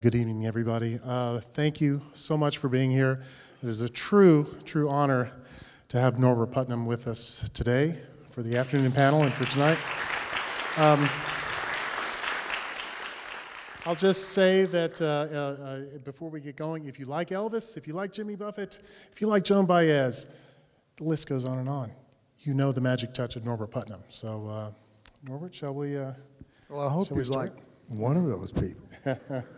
Good evening, everybody. Uh, thank you so much for being here. It is a true, true honor to have Norbert Putnam with us today for the afternoon panel and for tonight. Um, I'll just say that uh, uh, before we get going, if you like Elvis, if you like Jimmy Buffett, if you like Joan Baez, the list goes on and on. You know the magic touch of Norbert Putnam. So, uh, Norbert, shall we? uh, Well, I hope you start? One of those people.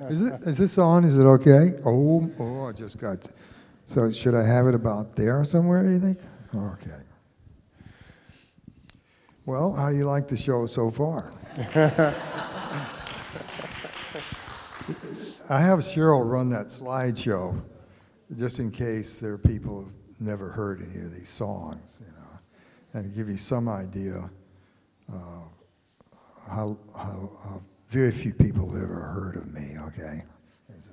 is, it, is this on? Is it okay? Oh, oh, I just got. So should I have it about there somewhere? You think? Okay. Well, how do you like the show so far? I have Cheryl run that slideshow, just in case there are people who've never heard any of these songs, you know, and to give you some idea how, how, how very few people have ever heard of me, okay? And so,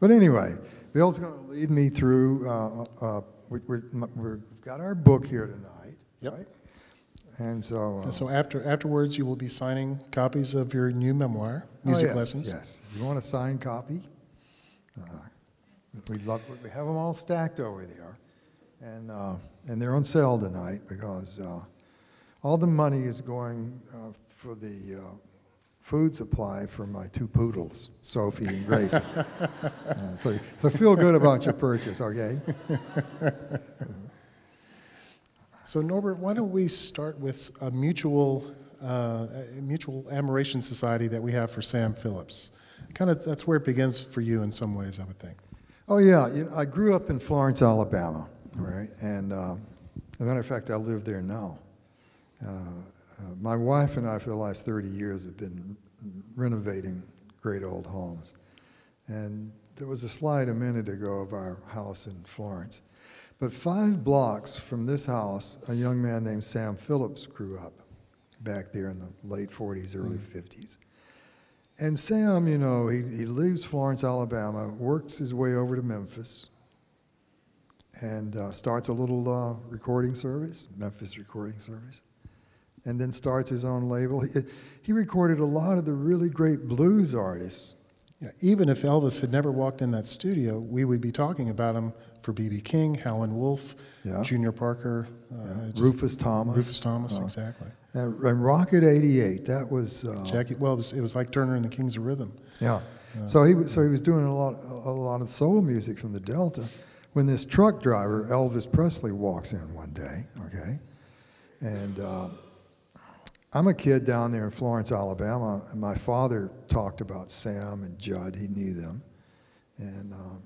but anyway, Bill's going to lead me through. Uh, uh, we, we're, we've got our book here tonight, Yep. right? And so, uh, So after afterwards, you will be signing copies of your new memoir, oh, Music yes, Lessons. Yes, you want a signed copy? Uh, we love. We have them all stacked over there, and uh, and they're on sale tonight because uh, all the money is going uh, for the uh, food supply for my two poodles, Sophie and Gracie. Uh, so so feel good about your purchase, okay? So Norbert, why don't we start with a mutual, uh, a mutual admiration society that we have for Sam Phillips? Kind of that's where it begins for you in some ways, I would think. Oh yeah, you know, I grew up in Florence, Alabama, right? And uh, as a matter of fact, I live there now. Uh, uh, my wife and I, for the last 30 years, have been renovating great old homes. And there was a slide a minute ago of our house in Florence. But five blocks from this house, a young man named Sam Phillips grew up back there in the late 40s, early 50s. And Sam, you know, he, he leaves Florence, Alabama, works his way over to Memphis, and uh, starts a little uh, recording service, Memphis Recording Service, and then starts his own label. He, he recorded a lot of the really great blues artists. Yeah, even if Elvis had never walked in that studio, we would be talking about him for B.B. King, Howlin' Wolf, Yeah. Junior Parker, uh, Rufus Thomas. Rufus Thomas, uh, exactly. And, and Rocket 88, that was. Uh, Jackie, well, it was, it was Ike Turner and the Kings of Rhythm. Yeah. So he was so he was doing a lot a lot of soul music from the Delta when this truck driver Elvis Presley walks in one day. Okay, and uh, I'm a kid down there in Florence, Alabama, and my father talked about Sam and Judd. He knew them, and. Um,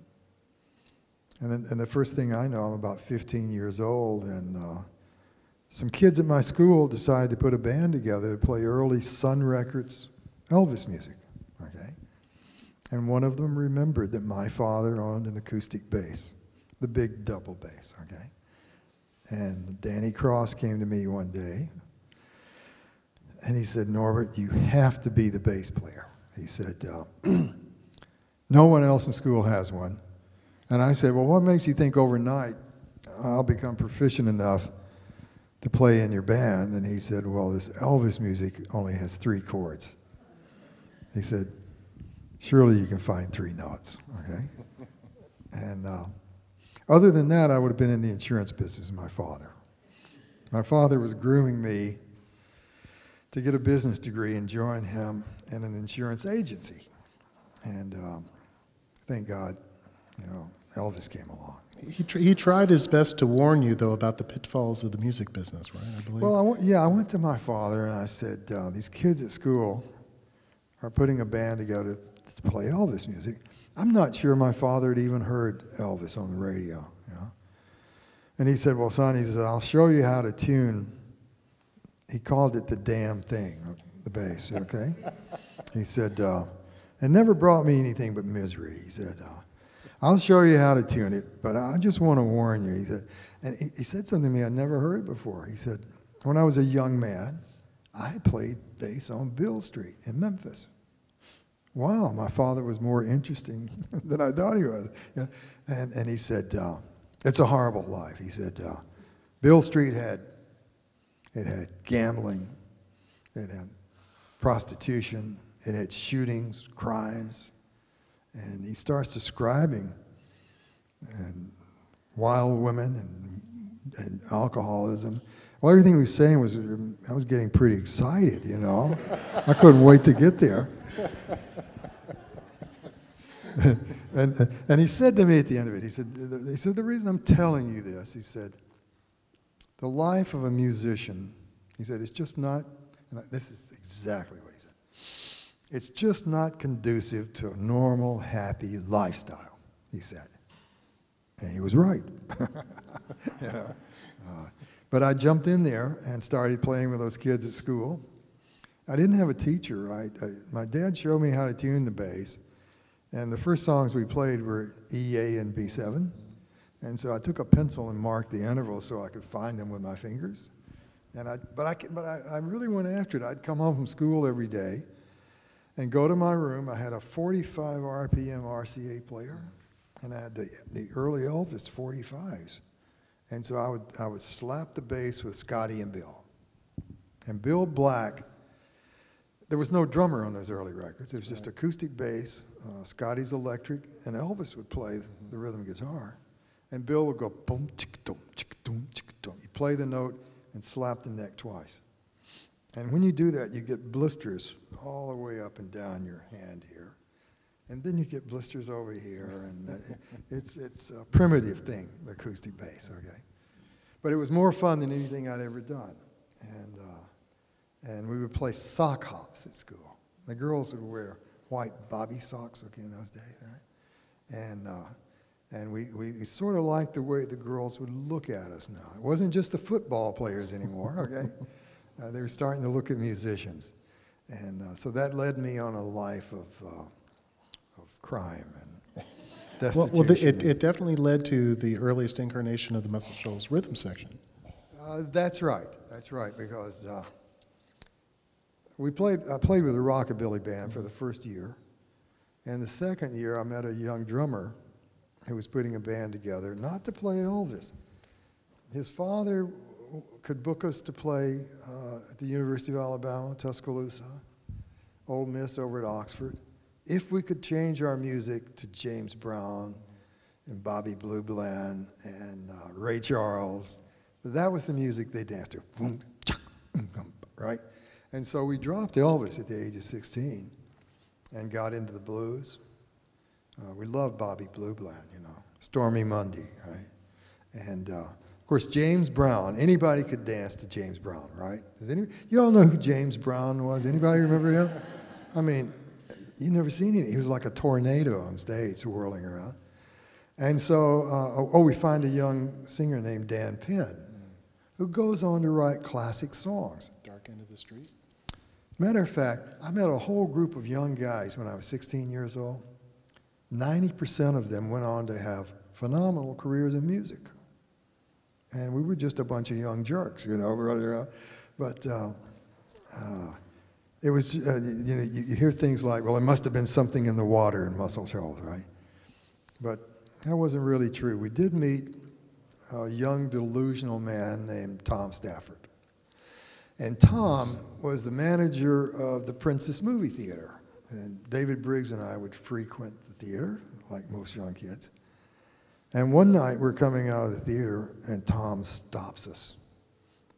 and then, and the first thing I know, I'm about 15 years old, and uh, some kids at my school decided to put a band together to play early Sun Records Elvis music. Okay, and one of them remembered that my father owned an acoustic bass, the big double bass. Okay, and Danny Cross came to me one day, and he said, "Norbert, you have to be the bass player." He said, uh, "No one else in school has one." And I said, Well, what makes you think overnight I'll become proficient enough to play in your band? And he said, Well, this Elvis music only has three chords. He said, Surely you can find three notes, okay? And uh, other than that, I would have been in the insurance business, my father. My father was grooming me to get a business degree and join him in an insurance agency. And um, thank God, you know, Elvis came along. He, tr- he tried his best to warn you, though, about the pitfalls of the music business, right? I believe. Well, I yeah, I went to my father and I said, uh, these kids at school are putting a band together to play Elvis music. I'm not sure my father had even heard Elvis on the radio. You know? And he said, well, son, he said, I'll show you how to tune. He called it the damn thing, the bass, okay? he said, uh, it never brought me anything but misery. He said, uh, I'll show you how to tune it, but I just want to warn you. He said, and he, he said something to me I'd never heard before. He said, when I was a young man, I played bass on Beale Street in Memphis. Wow, my father was more interesting than I thought he was. And, and he said, uh, it's a horrible life. He said, uh, Beale Street had, it had gambling, it had prostitution, it had shootings, crimes, and he starts describing and wild women and, and alcoholism. Well, everything he was saying was, I was getting pretty excited, you know. I couldn't wait to get there. and, and he said to me at the end of it, he said, he said, the reason I'm telling you this, he said, the life of a musician, he said, it's just not, and this is exactly what he said, it's just not conducive to a normal, happy lifestyle, he said. And he was right. uh, but I jumped in there and started playing with those kids at school. I didn't have a teacher. I, I, my dad showed me how to tune the bass. And the first songs we played were E, A, and B7. And so I took a pencil and marked the intervals so I could find them with my fingers. And I, but I, but I, I really went after it. I'd come home from school every day and go to my room. I had a 45 RPM RCA player, and I had the, the early Elvis 45s. And so I would, I would slap the bass with Scotty and Bill. And Bill Black, there was no drummer on those early records. It was just acoustic bass, uh, Scotty's electric, and Elvis would play the rhythm guitar. And Bill would go boom, chick, doom, chick, doom, chick, doom. You play the note and slap the neck twice. And when you do that, you get blisters all the way up and down your hand here. And then you get blisters over here, and uh, it's, it's a primitive thing, acoustic bass, okay? But it was more fun than anything I'd ever done. And, uh, and we would play sock hops at school. The girls would wear white bobby socks, okay, in those days, right? And, uh, and we, we sort of liked the way the girls would look at us now. It wasn't just the football players anymore, okay? uh, they were starting to look at musicians. And uh, so that led me on a life of, uh, of crime and Well, destitution. well the, it, it definitely led to the earliest incarnation of the Muscle Shoals rhythm section. Uh, that's right. That's right. Because uh, we played. I played with a rockabilly band for the first year, and the second year I met a young drummer who was putting a band together, not to play Elvis. His father could book us to play uh, at the University of Alabama, Tuscaloosa, Ole Miss over at Oxford, if we could change our music to James Brown and Bobby Blue Bland and uh, Ray Charles. That was the music they danced to, right? And so we dropped Elvis at the age of 16 and got into the blues. Uh, we loved Bobby Blue Bland, you know, Stormy Monday, right? And uh, of course, James Brown. Anybody could dance to James Brown, right? Does any, you all know who James Brown was? Anybody remember him? I mean, you never seen him. He was like a tornado on stage, whirling around. And so, uh, oh, we find a young singer named Dan Penn, who goes on to write classic songs. Dark end of the street. Matter of fact, I met a whole group of young guys when I was 16 years old. 90% of them went on to have phenomenal careers in music. And we were just a bunch of young jerks, you know, running around. But uh, uh, it was, uh, you know, you, you, hear things like, well, it must have been something in the water in Muscle Shoals, right? But that wasn't really true. We did meet a young delusional man named Tom Stafford. And Tom was the manager of the Princess Movie Theater. And David Briggs and I would frequent theater, like most young kids. And one night we're coming out of the theater and Tom stops us.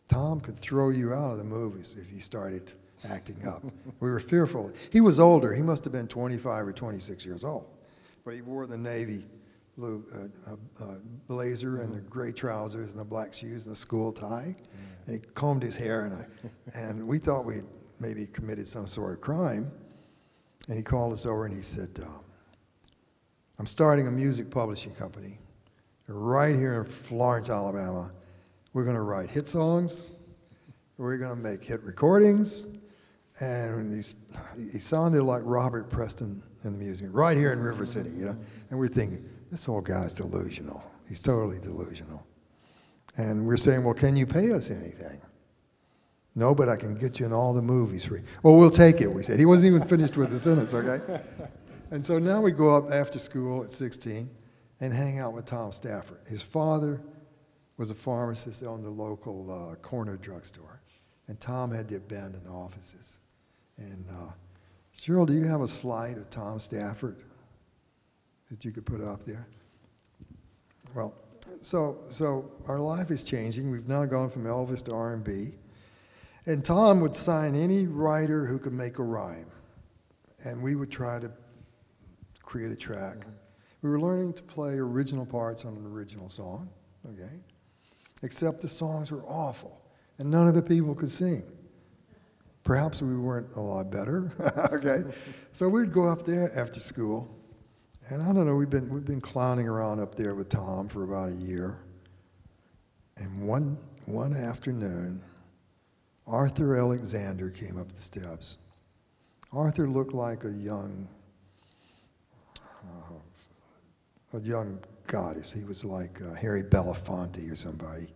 Tom could throw you out of the movies if you started acting up. we were fearful. He was older. He must have been 25 or 26 years old. But he wore the navy blue uh, uh, uh, blazer and the gray trousers and the black shoes and the school tie. And he combed his hair. And, I, and we thought we maybe committed some sort of crime. And he called us over and he said, um, I'm starting a music publishing company right here in Florence, Alabama. We're going to write hit songs. We're going to make hit recordings. And he's, he sounded like Robert Preston in the music, right here in River City, you know. And we're thinking, this old guy's delusional. He's totally delusional. And we're saying, well, can you pay us anything? No, but I can get you in all the movies free. Well, we'll take it, we said. He wasn't even finished with the sentence, okay? And so now we go up after school at 16 and hang out with Tom Stafford. His father was a pharmacist on the local uh, corner drugstore, and Tom had the abandoned offices. And uh, Cheryl, do you have a slide of Tom Stafford? that you could put up there. Well, so so our life is changing. We've now gone from Elvis to R&B, and Tom would sign any writer who could make a rhyme, and we would try to create a track. We were learning to play original parts on an original song, okay? Except the songs were awful, and none of the people could sing. Perhaps we weren't a lot better, okay? So we'd go up there after school, and I don't know, we've been, we've been clowning around up there with Tom for about a year. And one, one afternoon, Arthur Alexander came up the steps. Arthur looked like a young, uh, a young goddess. He was like uh, Harry Belafonte or somebody.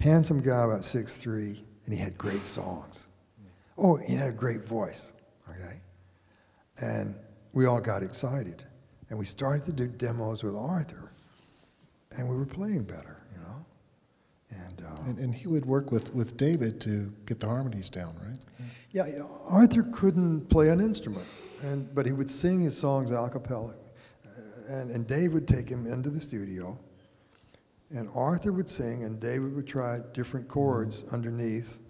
Handsome guy, about 6'3", and he had great songs. Oh, he had a great voice, okay? And we all got excited. And we started to do demos with Arthur, and we were playing better, you know? And, uh, And, and he would work with, with David to get the harmonies down, right? yeah, yeah, Arthur couldn't play an instrument, and, but he would sing his songs a cappella. And, and Dave would take him into the studio, and Arthur would sing, and David would try different chords underneath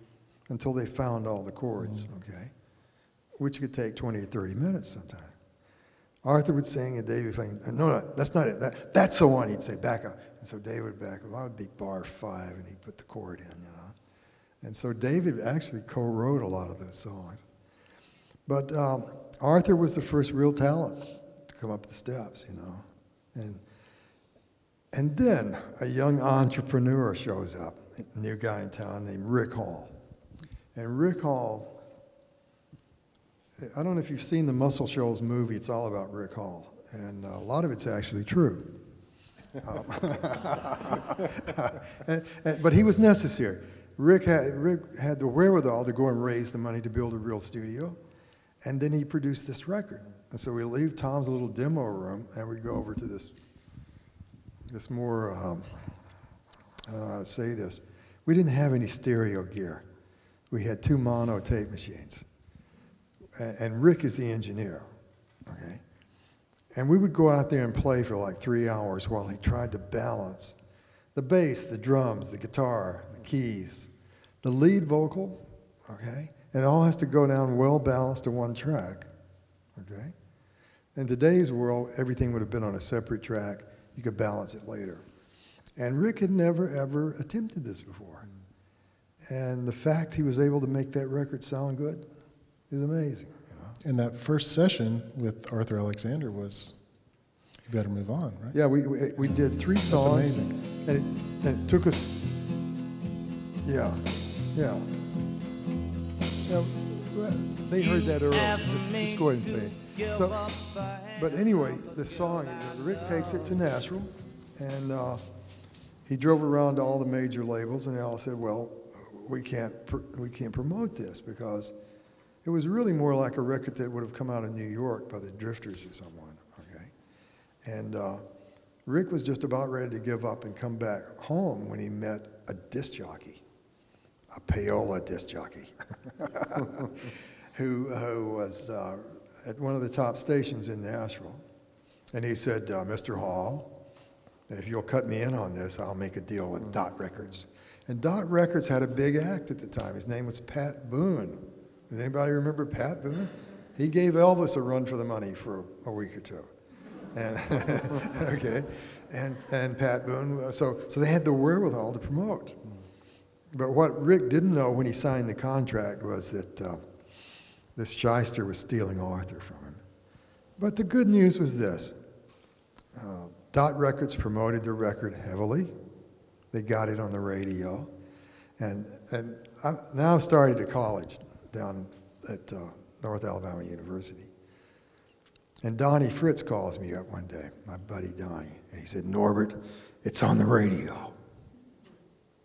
until they found all the chords, okay? Which could take 20 or 30 minutes sometimes. Arthur would sing, and David would play, no, no, that's not it. That, that's the one, he'd say, back up. And so David would back up. I would be bar five, and he'd put the chord in, you know? And so David actually co-wrote a lot of those songs. But um, Arthur was the first real talent come up the steps, you know? And and then a young entrepreneur shows up, a new guy in town named Rick Hall. And Rick Hall, I don't know if you've seen the Muscle Shoals movie, it's all about Rick Hall. And a lot of it's actually true. Um, and- and- but he was necessary. Rick had, Rick had the wherewithal to go and raise the money to build a real studio. And then he produced this record. And so we leave Tom's little demo room and we go over to this this more, um, I don't know how to say this. We didn't have any stereo gear. We had two mono tape machines. And Rick is the engineer, okay? And we would go out there and play for like three hours while he tried to balance the bass, the drums, the guitar, the keys, the lead vocal, okay? And it all has to go down well balanced to one track, okay? In today's world, everything would have been on a separate track. You could balance it later. And Rick had never, ever attempted this before. And the fact he was able to make that record sound good is amazing. You know? And that first session with Arthur Alexander was, you better move on, right? Yeah, we, we, we did three songs. That's amazing. And it, and it took us, yeah, yeah. Yeah, they heard that earlier. Just, just go ahead and play it. So, but anyway, the song, Rick takes it to Nashville, and uh, he drove around to all the major labels, and they all said, "Well, we can't pr- we can't promote this because it was really more like a record that would have come out of New York by the Drifters or someone." Okay, and uh, Rick was just about ready to give up and come back home when he met a disc jockey, a payola disc jockey, who, who was uh, at one of the top stations in Nashville. And he said, uh, Mr. Hall, if you'll cut me in on this, I'll make a deal with Dot Records. And Dot Records had a big act at the time. His name was Pat Boone. Does anybody remember Pat Boone? He gave Elvis a run for the money for a week or two. And okay, and and Pat Boone. So so they had the wherewithal to promote. But what Rick didn't know when he signed the contract was that uh, this shyster was stealing Arthur from him. But the good news was this: uh, Dot Records promoted the record heavily. They got it on the radio, and and I, now I've started to college down at uh, North Alabama University. And Donnie Fritts calls me up one day, my buddy Donnie, and he said, Norbert, it's on the radio.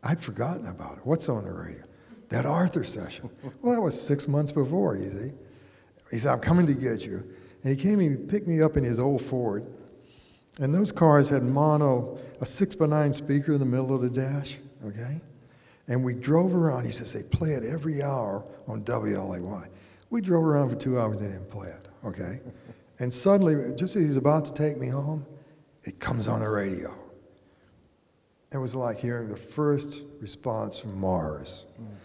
I'd forgotten about it. What's on the radio? That Arthur session. well, that was six months before, you see. He said, I'm coming to get you. And he came and he picked me up in his old Ford. And those cars had mono, a six by nine speaker in the middle of the dash, okay? And we drove around. He says, they play it every hour on WLAY. We drove around for two hours they didn't play it, okay? And suddenly, just as he's about to take me home, it comes on the radio. It was like hearing the first response from Mars. It,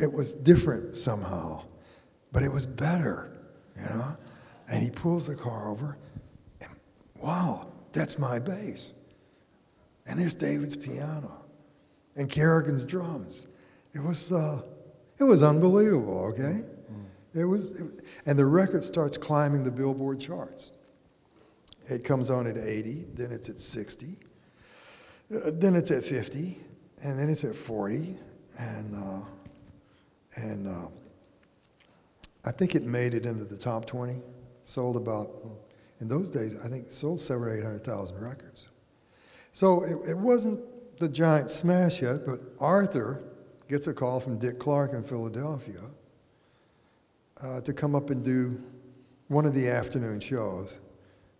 it was different somehow, but it was better, you know? And he pulls the car over, and wow, that's my bass. And there's David's piano and Carrigan's drums. It was, uh, it was unbelievable, okay? It was, it, and the record starts climbing the Billboard charts. It comes on at 80, then it's at 60, uh, then it's at 50, and then it's at 40, and uh, and uh, I think it made it into the top 20. Sold about, in those days, I think sold seven or eight hundred thousand records. So it, it wasn't the giant smash yet, but Arthur gets a call from Dick Clark in Philadelphia uh, to come up and do one of the afternoon shows.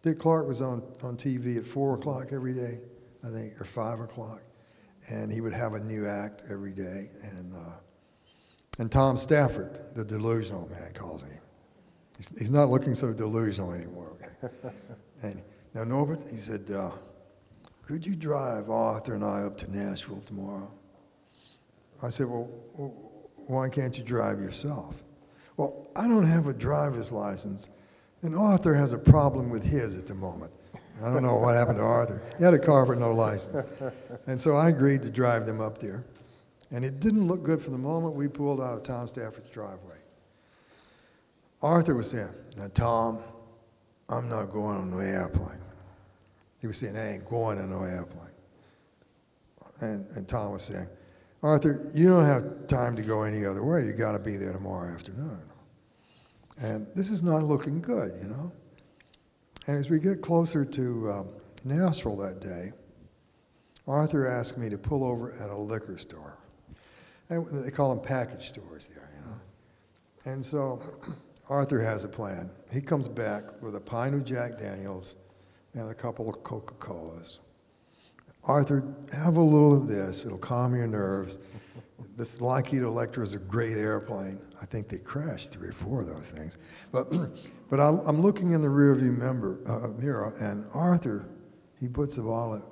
Dick Clark was on, on TV at 4 o'clock every day, I think, or 5 o'clock. And he would have a new act every day. And, uh, and Tom Stafford, the delusional man, calls me. He's, he's not looking so delusional anymore. and now, Norbert, he said, uh, could you drive Arthur and I up to Nashville tomorrow? I said, well, why can't you drive yourself? Well, I don't have a driver's license, and Arthur has a problem with his at the moment. I don't know what happened to Arthur. He had a car but no license. And so I agreed to drive them up there. And it didn't look good from the moment we pulled out of Tom Stafford's driveway. Arthur was saying, Now, Tom, I'm not going on no airplane. He was saying, I ain't going on no airplane. And, and Tom was saying, Arthur, you don't have time to go any other way. You got to be there tomorrow afternoon. And this is not looking good, you know. And as we get closer to um, Nashville that day, Arthur asked me to pull over at a liquor store. And they call them package stores there, you know. And so Arthur has a plan. He comes back with a pint of Jack Daniels and a couple of Coca Colas. Arthur, have a little of this. It'll calm your nerves. This Lockheed Electra is a great airplane. I think they crashed three or four of those things. But, but I'm looking in the rearview member, uh, mirror, and Arthur, he puts a bottle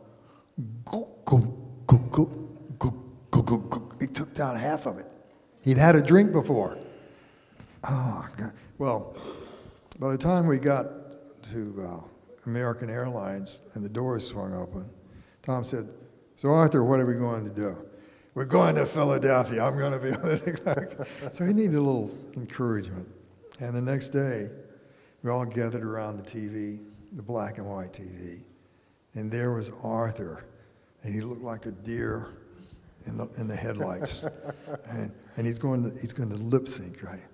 he took down half of it. He'd had a drink before. Oh, God. Well, by the time we got to uh, American Airlines and the doors swung open, Tom said, So, Arthur, what are we going to do? We're going to Philadelphia. I'm going to be on the So he needed a little encouragement. And the next day, we all gathered around the TV, the black and white TV, and there was Arthur, and he looked like a deer in the, in the headlights. and, and he's going to, he's going to lip sync, right?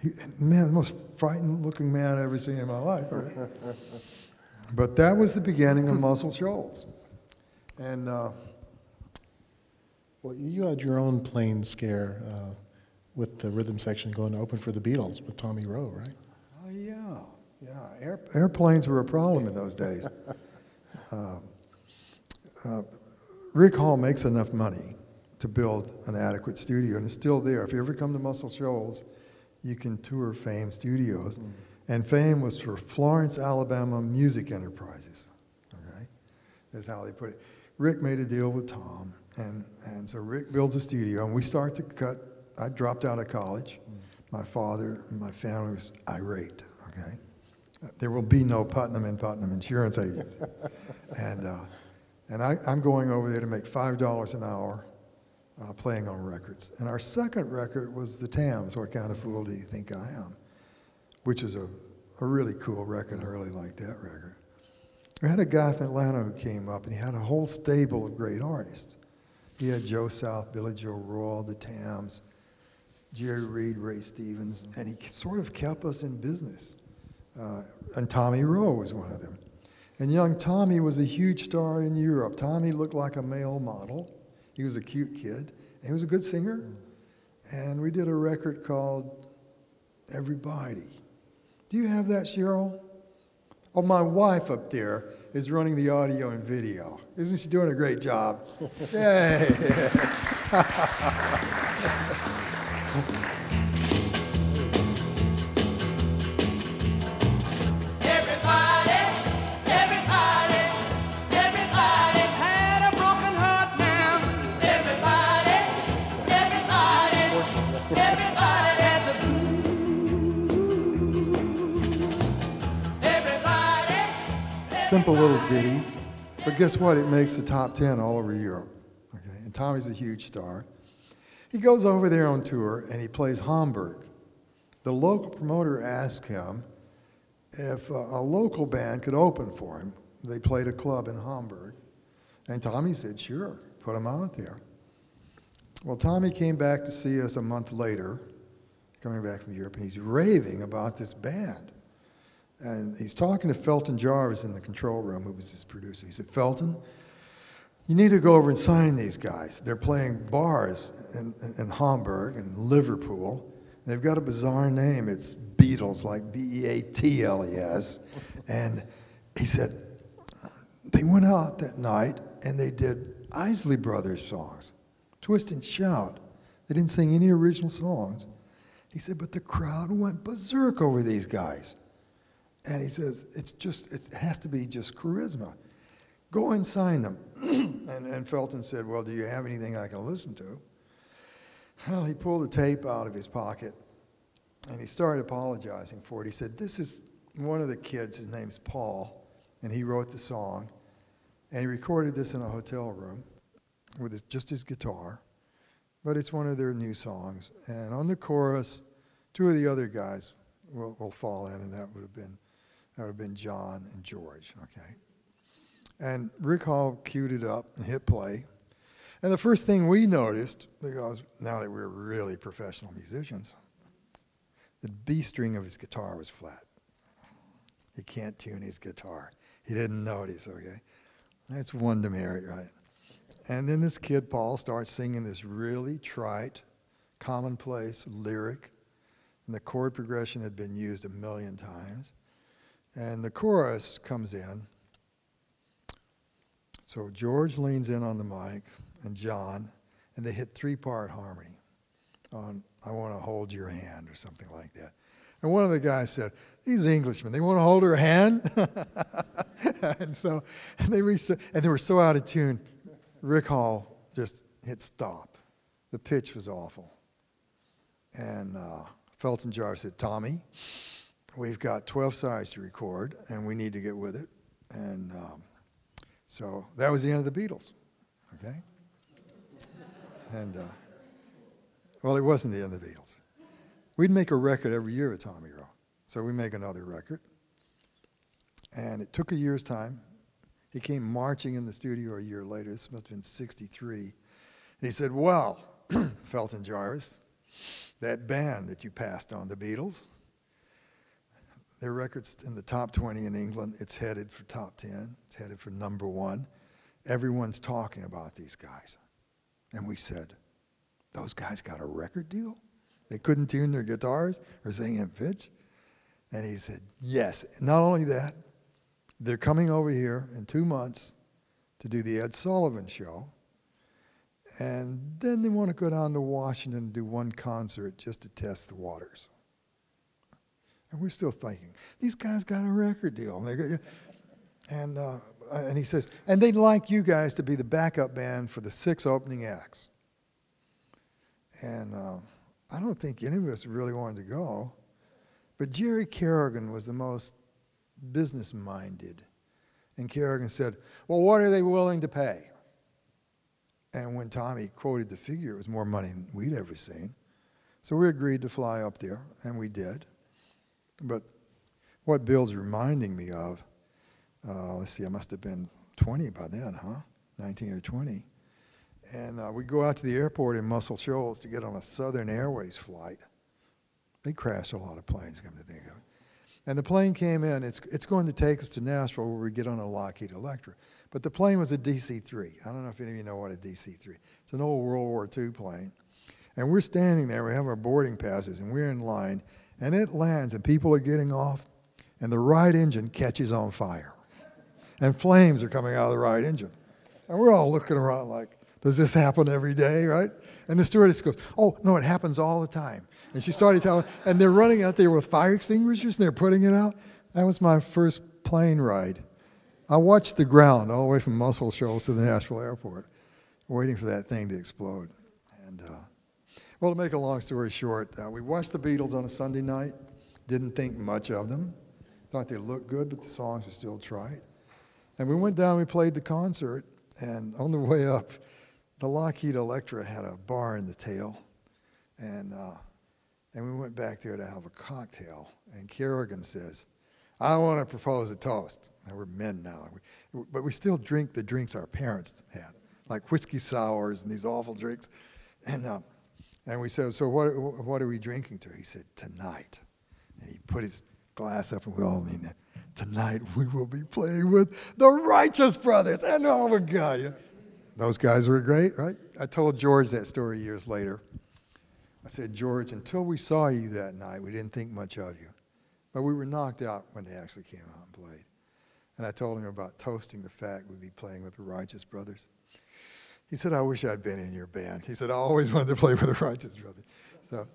He, man, the most frightened looking man I've ever seen in my life. Right? but that was the beginning of Muscle Shoals. And uh, well, you had your own plane scare uh, with the rhythm section going to open for the Beatles with Tommy Roe, right? Oh yeah, yeah. Air, airplanes were a problem in those days. uh, uh, Rick Hall makes enough money to build an adequate studio, and it's still there. If you ever come to Muscle Shoals, you can tour Fame Studios. Mm. And Fame was for Florence, Alabama Music Enterprises. Okay? That's how they put it. Rick made a deal with Tom, and, and so Rick builds a studio, and we start to cut. I dropped out of college. Mm. My father and my family was irate, okay? There will be no Putnam and Putnam insurance agents. and, uh, and I, am going over there to make $5 an hour uh, playing on records. And our second record was The Tams, What Kind of Fool Do You Think I Am? Which is a, a really cool record. I really like that record. We had a guy from Atlanta who came up and he had a whole stable of great artists. He had Joe South, Billy Joe Royal, The Tams, Jerry Reed, Ray Stevens, and he sort of kept us in business. Uh, and Tommy Roe was one of them. And young Tommy was a huge star in Europe. Tommy looked like a male model. He was a cute kid. And he was a good singer. And we did a record called Everybody. Do you have that, Cheryl? Oh, my wife up there is running the audio and video. Isn't she doing a great job? Yay! simple little ditty. But guess what? It makes the top 10 all over Europe. Okay? And Tommy's a huge star. He goes over there on tour and he plays Hamburg. The local promoter asked him if a, a local band could open for him. They played a club in Hamburg. And Tommy said, sure, put him out there. Well, Tommy came back to see us a month later, coming back from Europe, and he's raving about this band. And he's talking to Felton Jarvis in the control room, who was his producer. He said, Felton, you need to go over and sign these guys. They're playing bars in, in Hamburg and Liverpool. They've got a bizarre name. It's Beatles, like B E A T L E S. And he said, they went out that night and they did Isley Brothers songs, Twist and Shout. They didn't sing any original songs. He said, but the crowd went berserk over these guys. And he says, it's just, it has to be just charisma. Go and sign them. and, and Felton said, well, do you have anything I can listen to? Well, he pulled the tape out of his pocket and he started apologizing for it. He said, this is one of the kids, his name's Paul, and he wrote the song. And he recorded this in a hotel room with his, just his guitar. But it's one of their new songs. And on the chorus, two of the other guys will, will fall in, and that would have been that would have been John and George, okay? And Rick Hall queued it up and hit play. And the first thing we noticed, because now that we're really professional musicians, the B string of his guitar was flat. He can't tune his guitar. He didn't notice, okay? That's one demerit, right? And then this kid, Paul, starts singing this really trite, commonplace lyric. And the chord progression had been used a million times. And the chorus comes in. So George leans in on the mic, and John, and they hit three part harmony on I Want to Hold Your Hand or something like that. And one of the guys said, These Englishmen, they want to hold her hand? and so and they reached, and they were so out of tune, Rick Hall just hit stop. The pitch was awful. And uh, Felton Jarvis said, Tommy, we've got 12 sides to record, and we need to get with it. And um, so that was the end of the Beatles, okay? And, uh, well, it wasn't the end of the Beatles. We'd make a record every year with Tommy Roe. So we make another record. And it took a year's time. He came marching in the studio a year later. This must have been 63. And he said, Well, Felton Jarvis, that band that you passed on, the Beatles, their record's in the top 20 in England. It's headed for top 10. It's headed for number one. Everyone's talking about these guys. And we said, those guys got a record deal? They couldn't tune their guitars or sing in pitch? And he said, yes. Not only that, they're coming over here in two months to do the Ed Sullivan show. And then they want to go down to Washington and do one concert just to test the waters. And we're still thinking, these guys got a record deal. And, uh, and he says, and they'd like you guys to be the backup band for the six opening acts. And uh, I don't think any of us really wanted to go. But Jerry Carrigan was the most business minded. And Carrigan said, Well, what are they willing to pay? And when Tommy quoted the figure, it was more money than we'd ever seen. So we agreed to fly up there, and we did. But what Bill's reminding me of, uh, let's see, I must have been 20 by then, huh? 19 or 20. And uh, we go out to the airport in Muscle Shoals to get on a Southern Airways flight. They crash a lot of planes, come to think of it. And the plane came in. It's, it's going to take us to Nashville where we get on a Lockheed Electra. But the plane was a DC 3. I don't know if any of you know what a DC 3 It's an old World War II plane. And we're standing there, we have our boarding passes, and we're in line, and it lands, and people are getting off, and the right engine catches on fire. And flames are coming out of the right engine. And we're all looking around like, does this happen every day, right? And the stewardess goes, Oh, no, it happens all the time. And she started telling, and they're running out there with fire extinguishers and they're putting it out. That was my first plane ride. I watched the ground all the way from Muscle Shoals to the Nashville airport, waiting for that thing to explode. Well, to make a long story short, uh, we watched the Beatles on a Sunday night, didn't think much of them, thought they looked good, but the songs were still trite. And we went down, we played the concert, and on the way up, the Lockheed Electra had a bar in the tail. And, uh, and we went back there to have a cocktail. And Carrigan says, I want to propose a toast. Now we're men now, but we still drink the drinks our parents had, like whiskey sours and these awful drinks. And, uh, and we said, So what, what are we drinking to? He said, Tonight. And he put his glass up, and we all leaned in. Tonight we will be playing with the Righteous Brothers. And oh my God, yeah. those guys were great, right? I told George that story years later. I said, George, until we saw you that night, we didn't think much of you. But we were knocked out when they actually came out and played. And I told him about toasting the fact we'd be playing with the Righteous Brothers. He said, I wish I'd been in your band. He said, I always wanted to play with the Righteous Brothers. So.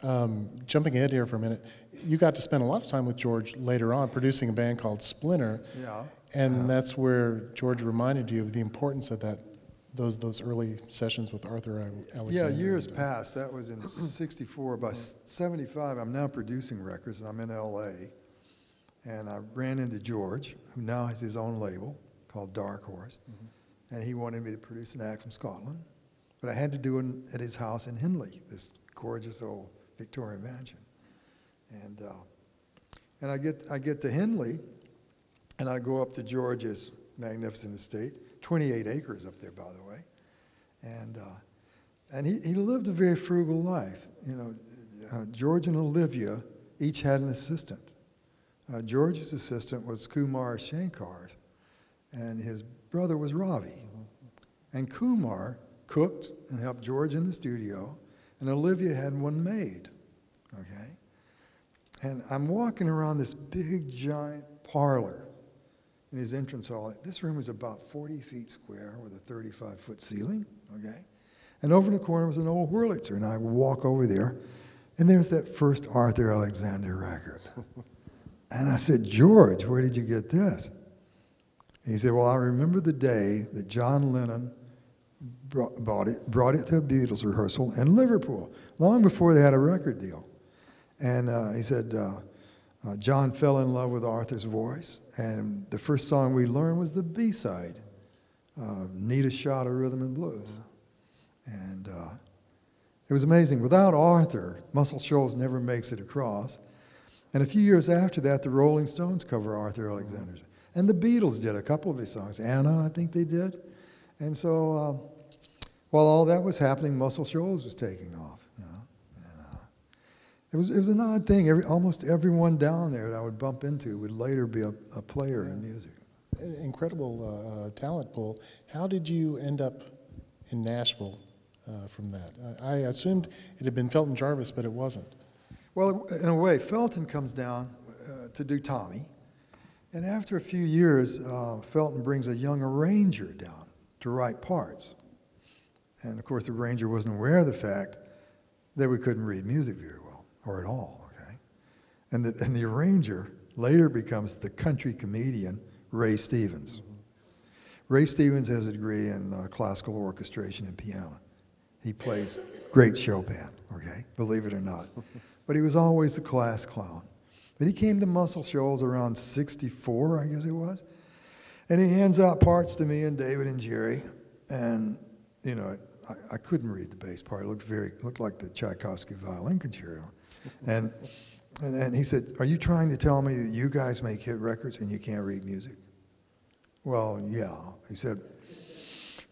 Um, jumping ahead here for a minute, you got to spend a lot of time with George later on producing a band called Splinter. Yeah. And yeah. that's where George reminded you of the importance of that those those early sessions with Arthur Alexander. Yeah, years passed. That was in '64. By '75, I'm now producing records, and I'm in L.A. And I ran into George, who now has his own label called Dark Horse, mm-hmm. and he wanted me to produce an act from Scotland, but I had to do it at his house in Henley, this gorgeous old Victorian mansion. And, uh, and I, get, I get to Henley, and I go up to George's magnificent estate, 28 acres up there, by the way. And, uh, and he, he lived a very frugal life. You know, uh, George and Olivia each had an assistant. Uh, George's assistant was Kumar Shankar, and his brother was Ravi. Mm-hmm. And Kumar cooked and helped George in the studio, and Olivia had one maid, okay? And I'm walking around this big, giant parlor in his entrance hall. This room was about 40 feet square with a 35 foot ceiling, okay? And over in the corner was an old Wurlitzer, and I walk over there, and there's that first Arthur Alexander record. and I said, George, where did you get this? He said, Well, I remember the day that John Lennon brought, bought it, brought it to a Beatles rehearsal in Liverpool, long before they had a record deal. And uh, he said, uh, uh, John fell in love with Arthur's voice, and the first song we learned was the B side, Need a Shot of Rhythm and Blues. And uh, it was amazing. Without Arthur, Muscle Shoals never makes it across. And a few years after that, the Rolling Stones cover Arthur Alexander's. And the Beatles did a couple of his songs. Anna, I think they did. And so um, while all that was happening, Muscle Shoals was taking off. You know? and, uh, it, was, it was an odd thing. Every, almost everyone down there that I would bump into would later be a, a player yeah. in music. Incredible uh, uh, talent pool. How did you end up in Nashville uh, from that? I assumed it had been Felton Jarvis, but it wasn't. Well, in a way, Felton comes down uh, to do Tommy. And after a few years, uh, Felton brings a young arranger down to write parts. And of course, the arranger wasn't aware of the fact that we couldn't read music very well, or at all, okay? And the, and the arranger later becomes the country comedian Ray Stevens. Mm-hmm. Ray Stevens has a degree in uh, classical orchestration and piano. He plays great Chopin, okay, believe it or not. but he was always the class clown. But he came to Muscle Shoals around 64, I guess it was. And he hands out parts to me and David and Jerry. And, you know, I, I couldn't read the bass part. It looked very, looked like the Tchaikovsky violin concerto. And, and, and he said, Are you trying to tell me that you guys make hit records and you can't read music? Well, yeah. He said,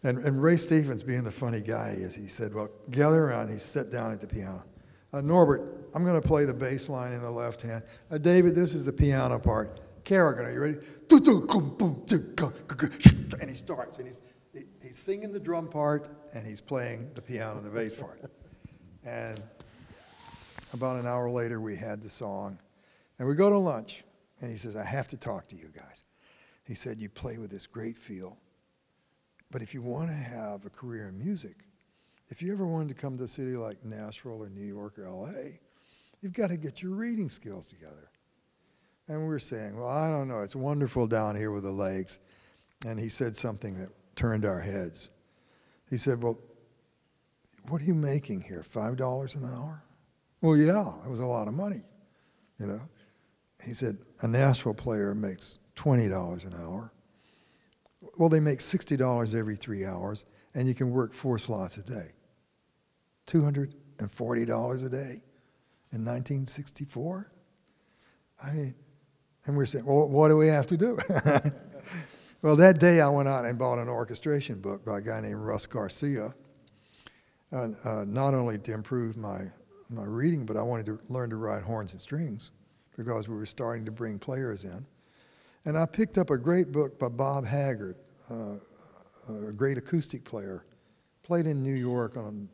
and, and Ray Stevens, being the funny guy he is, he said, Well, gather around. He sat down at the piano. Uh, Norbert, I'm going to play the bass line in the left hand. Uh, David, this is the piano part. Carrigan, are you ready? And he starts, and he's, he's singing the drum part, and he's playing the piano and the bass part. And about an hour later, we had the song, and we go to lunch, and he says, I have to talk to you guys. He said, You play with this great feel, but if you want to have a career in music, if you ever wanted to come to a city like Nashville or New York or LA, you've got to get your reading skills together. And we were saying, well, I don't know, it's wonderful down here with the lakes. And he said something that turned our heads. He said, well, what are you making here? $5 an hour? Well, yeah, it was a lot of money, you know. he said, a Nashville player makes $20 an hour. Well, they make $60 every three hours, and you can work four slots a day. $240 a day in 1964? I mean, and we're saying, well, what do we have to do? well, that day I went out and bought an orchestration book by a guy named Russ Garcia, uh, not only to improve my, my reading, but I wanted to learn to write horns and strings because we were starting to bring players in. And I picked up a great book by Bob Haggart, uh, a great acoustic player, played in New York on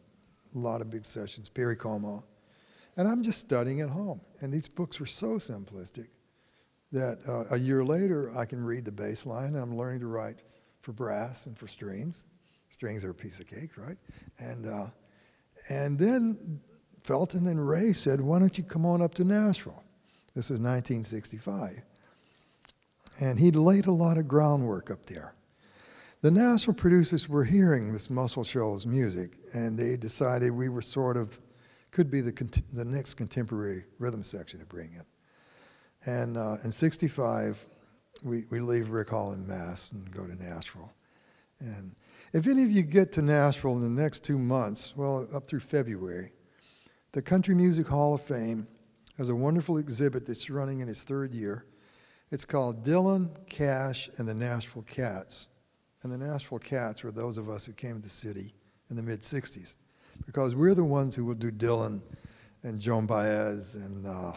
a lot of big sessions, Perry Como. And I'm just studying at home. And these books were so simplistic that uh, a year later I can read the bass line and I'm learning to write for brass and for strings. Strings are a piece of cake, right? And, uh, and then Felton and Ray said, why don't you come on up to Nashville? This was 1965. And he'd laid a lot of groundwork up there. The Nashville producers were hearing this Muscle Shoals music, and they decided we were sort of, could be the, the next contemporary rhythm section to bring in. And uh, in 65, we, we leave Rick Hall in Mass and go to Nashville. And if any of you get to Nashville in the next two months, well, up through February, the Country Music Hall of Fame has a wonderful exhibit that's running in its third year. It's called Dylan, Cash, and the Nashville Cats. And the Nashville Cats were those of us who came to the city in the mid 60s because we're the ones who will do Dylan and Joan Baez and uh,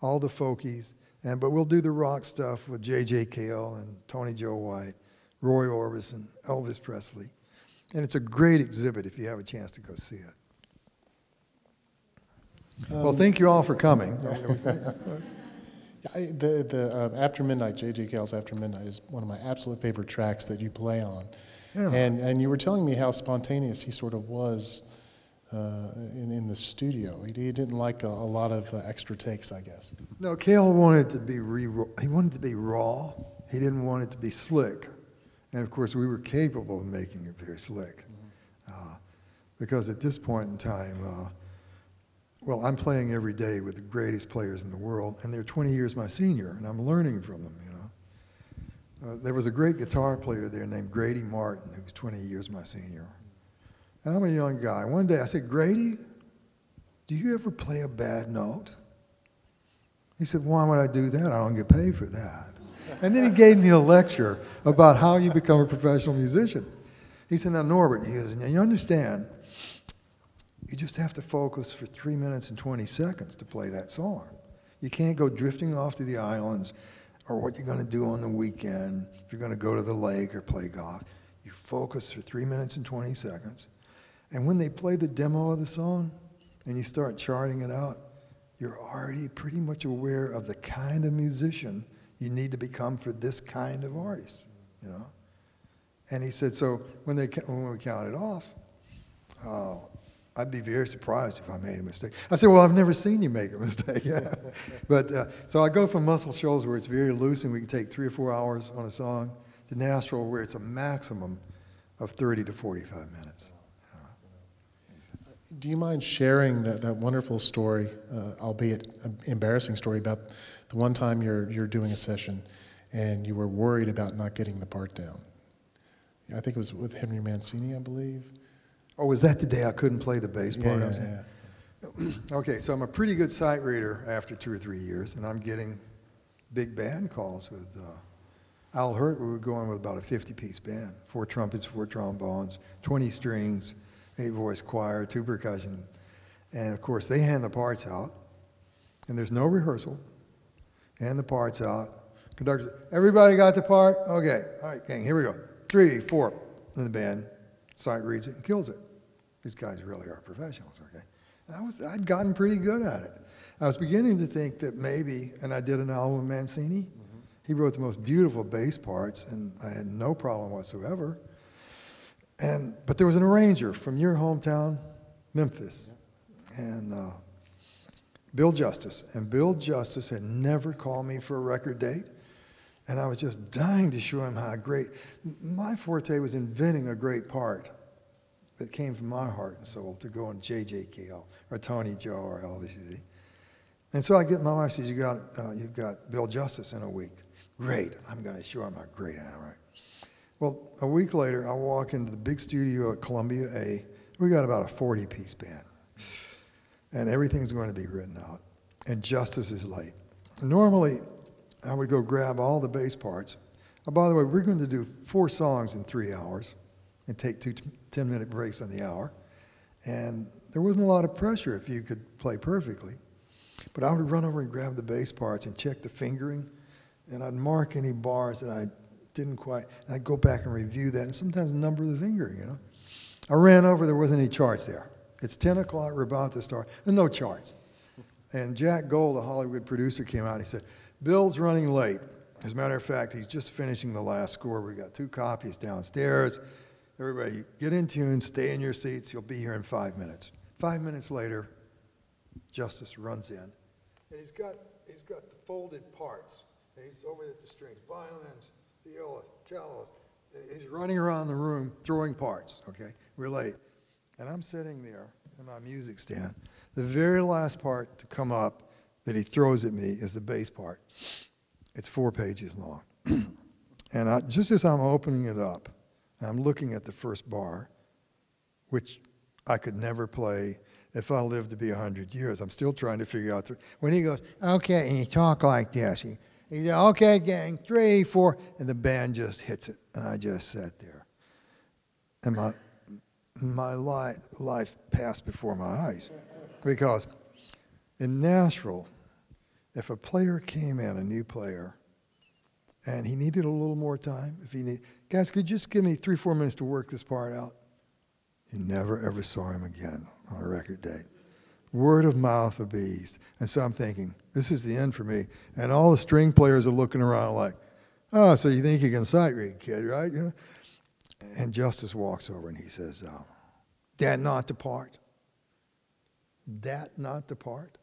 all the folkies. And, but we'll do the rock stuff with J.J. Cale and Tony Joe White, Roy Orbison, Elvis Presley. And it's a great exhibit if you have a chance to go see it. Um, well, thank you all for coming. I, the the uh, After Midnight, J.J. Cale's After Midnight is one of my absolute favorite tracks that you play on. Yeah. And, and you were telling me how spontaneous he sort of was uh, in, in the studio. He, he didn't like a, a lot of uh, extra takes, I guess. No, Cale wanted to be re- he wanted to be raw. He didn't want it to be slick. And of course, we were capable of making it very slick. Uh, because at this point in time, uh, well, I'm playing every day with the greatest players in the world, and they're 20 years my senior, and I'm learning from them, you know. Uh, there was a great guitar player there named Grady Martin, who was 20 years my senior. And I'm a young guy. One day I said, Grady, do you ever play a bad note? He said, Why would I do that? I don't get paid for that. And then he gave me a lecture about how you become a professional musician. He said, Now, Norbert, he goes, Now, you understand, you just have to focus for three minutes and 20 seconds to play that song. You can't go drifting off to the islands or what you're going to do on the weekend, if you're going to go to the lake or play golf. You focus for three minutes and 20 seconds. And when they play the demo of the song and you start charting it out, you're already pretty much aware of the kind of musician you need to become for this kind of artist, you know? And he said, so when, they, when we counted off, uh, I'd be very surprised if I made a mistake. I said, well, I've never seen you make a mistake. but uh, so I go from Muscle Shoals where it's very loose and we can take three or four hours on a song to Nashville where it's a maximum of 30 to 45 minutes. Do you mind sharing that, that wonderful story, uh, albeit embarrassing story, about the one time you're, you're doing a session and you were worried about not getting the part down? I think it was with Henry Mancini, I believe. Or was that the day I couldn't play the bass part? Yeah, yeah, yeah. okay, so I'm a pretty good sight reader after two or three years, and I'm getting big band calls with uh, Al Hirt. We were going with about a 50-piece band, four trumpets, four trombones, 20 strings, eight-voice choir, two percussion, and of course they hand the parts out, and there's no rehearsal. Hand the parts out. Conductor, everybody got the part? Okay, all right, gang, here we go. Three, four, and the band sight reads it and kills it. These guys really are professionals, okay? And I was, I'd gotten pretty good at it. I was beginning to think that maybe, and I did an album with Mancini. Mm-hmm. He wrote the most beautiful bass parts, and I had no problem whatsoever. And but there was an arranger from your hometown, Memphis, and uh, Bill Justis. And Bill Justis had never called me for a record date. And I was just dying to show him how great. My forte was inventing a great part that came from my heart and soul to go on J.J. Cale or Tony Joe or Elvis. And so I get my wife says, "You got uh, you've got Bill Justis in a week. Great. I'm going to show him how great I am." Right. Well, a week later, I walk into the big studio at Columbia A. We got about a 40-piece band, and everything's going to be written out. And Justis is late. Normally, I would go grab all the bass parts. Oh, by the way, we're going to do four songs in three hours, and take two 10-minute breaks on the hour. And there wasn't a lot of pressure if you could play perfectly. But I would run over and grab the bass parts and check the fingering, and I'd mark any bars that I didn't quite. And I'd go back and review that, and sometimes number of the finger, You know, I ran over. There wasn't any charts there. It's 10 o'clock. We're about to start. There's no charts. And Jack Gold, the Hollywood producer, came out. He said, "Bill's running late. As a matter of fact, he's just finishing the last score. We got two copies downstairs. Everybody, get in tune. Stay in your seats. You'll be here in five minutes." Five minutes later, Justis runs in, and he's got he's got the folded parts, and he's over at the strings, violins, cellos. He's running around the room throwing parts. Okay, we're late, and I'm sitting there in my music stand. The very last part to come up that he throws at me is the bass part. It's four pages long, and I, just as I'm opening it up, I'm looking at the first bar, which I could never play if I lived to be 100 years. I'm still trying to figure out. The, when he goes, okay, and he talk like this, he, he said, okay, gang, three, four, and the band just hits it. And I just sat there. And my, my life, life passed before my eyes. Because in Nashville, if a player came in, a new player, and he needed a little more time, if he need, guys, could you just give me three, four minutes to work this part out? You never ever saw him again on a record date. Word of mouth of bees. And so I'm thinking, this is the end for me. And all the string players are looking around like, oh, so you think you can sight read, kid, right? You know? And Justis walks over and he says, oh, that not the part? That not the part?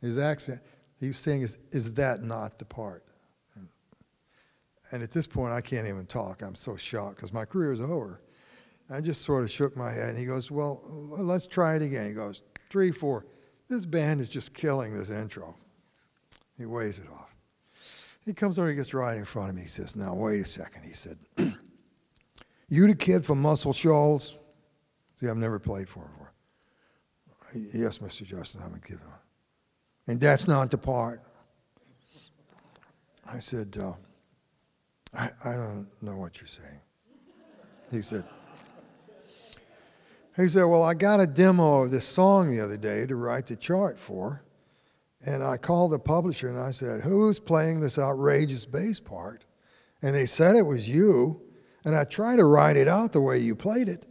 His accent, he was saying, is, is that not the part? And at this point, I can't even talk. I'm so shocked because my career is over. I just sort of shook my head. And he goes, Well, let's try it again. He goes, Three, four. This band is just killing this intro. He weighs it off. He comes over, he gets right in front of me. He says, Now, wait a second. He said, You the kid from Muscle Shoals? See, I've never played for him before. Yes, Mr. Justis, I'm a kid. And that's not the part. I said, uh, I, I don't know what you're saying. He said, he said, Well, I got a demo of this song the other day to write the chart for. And I called the publisher and I said, Who's playing this outrageous bass part? And they said it was you. And I tried to write it out the way you played it.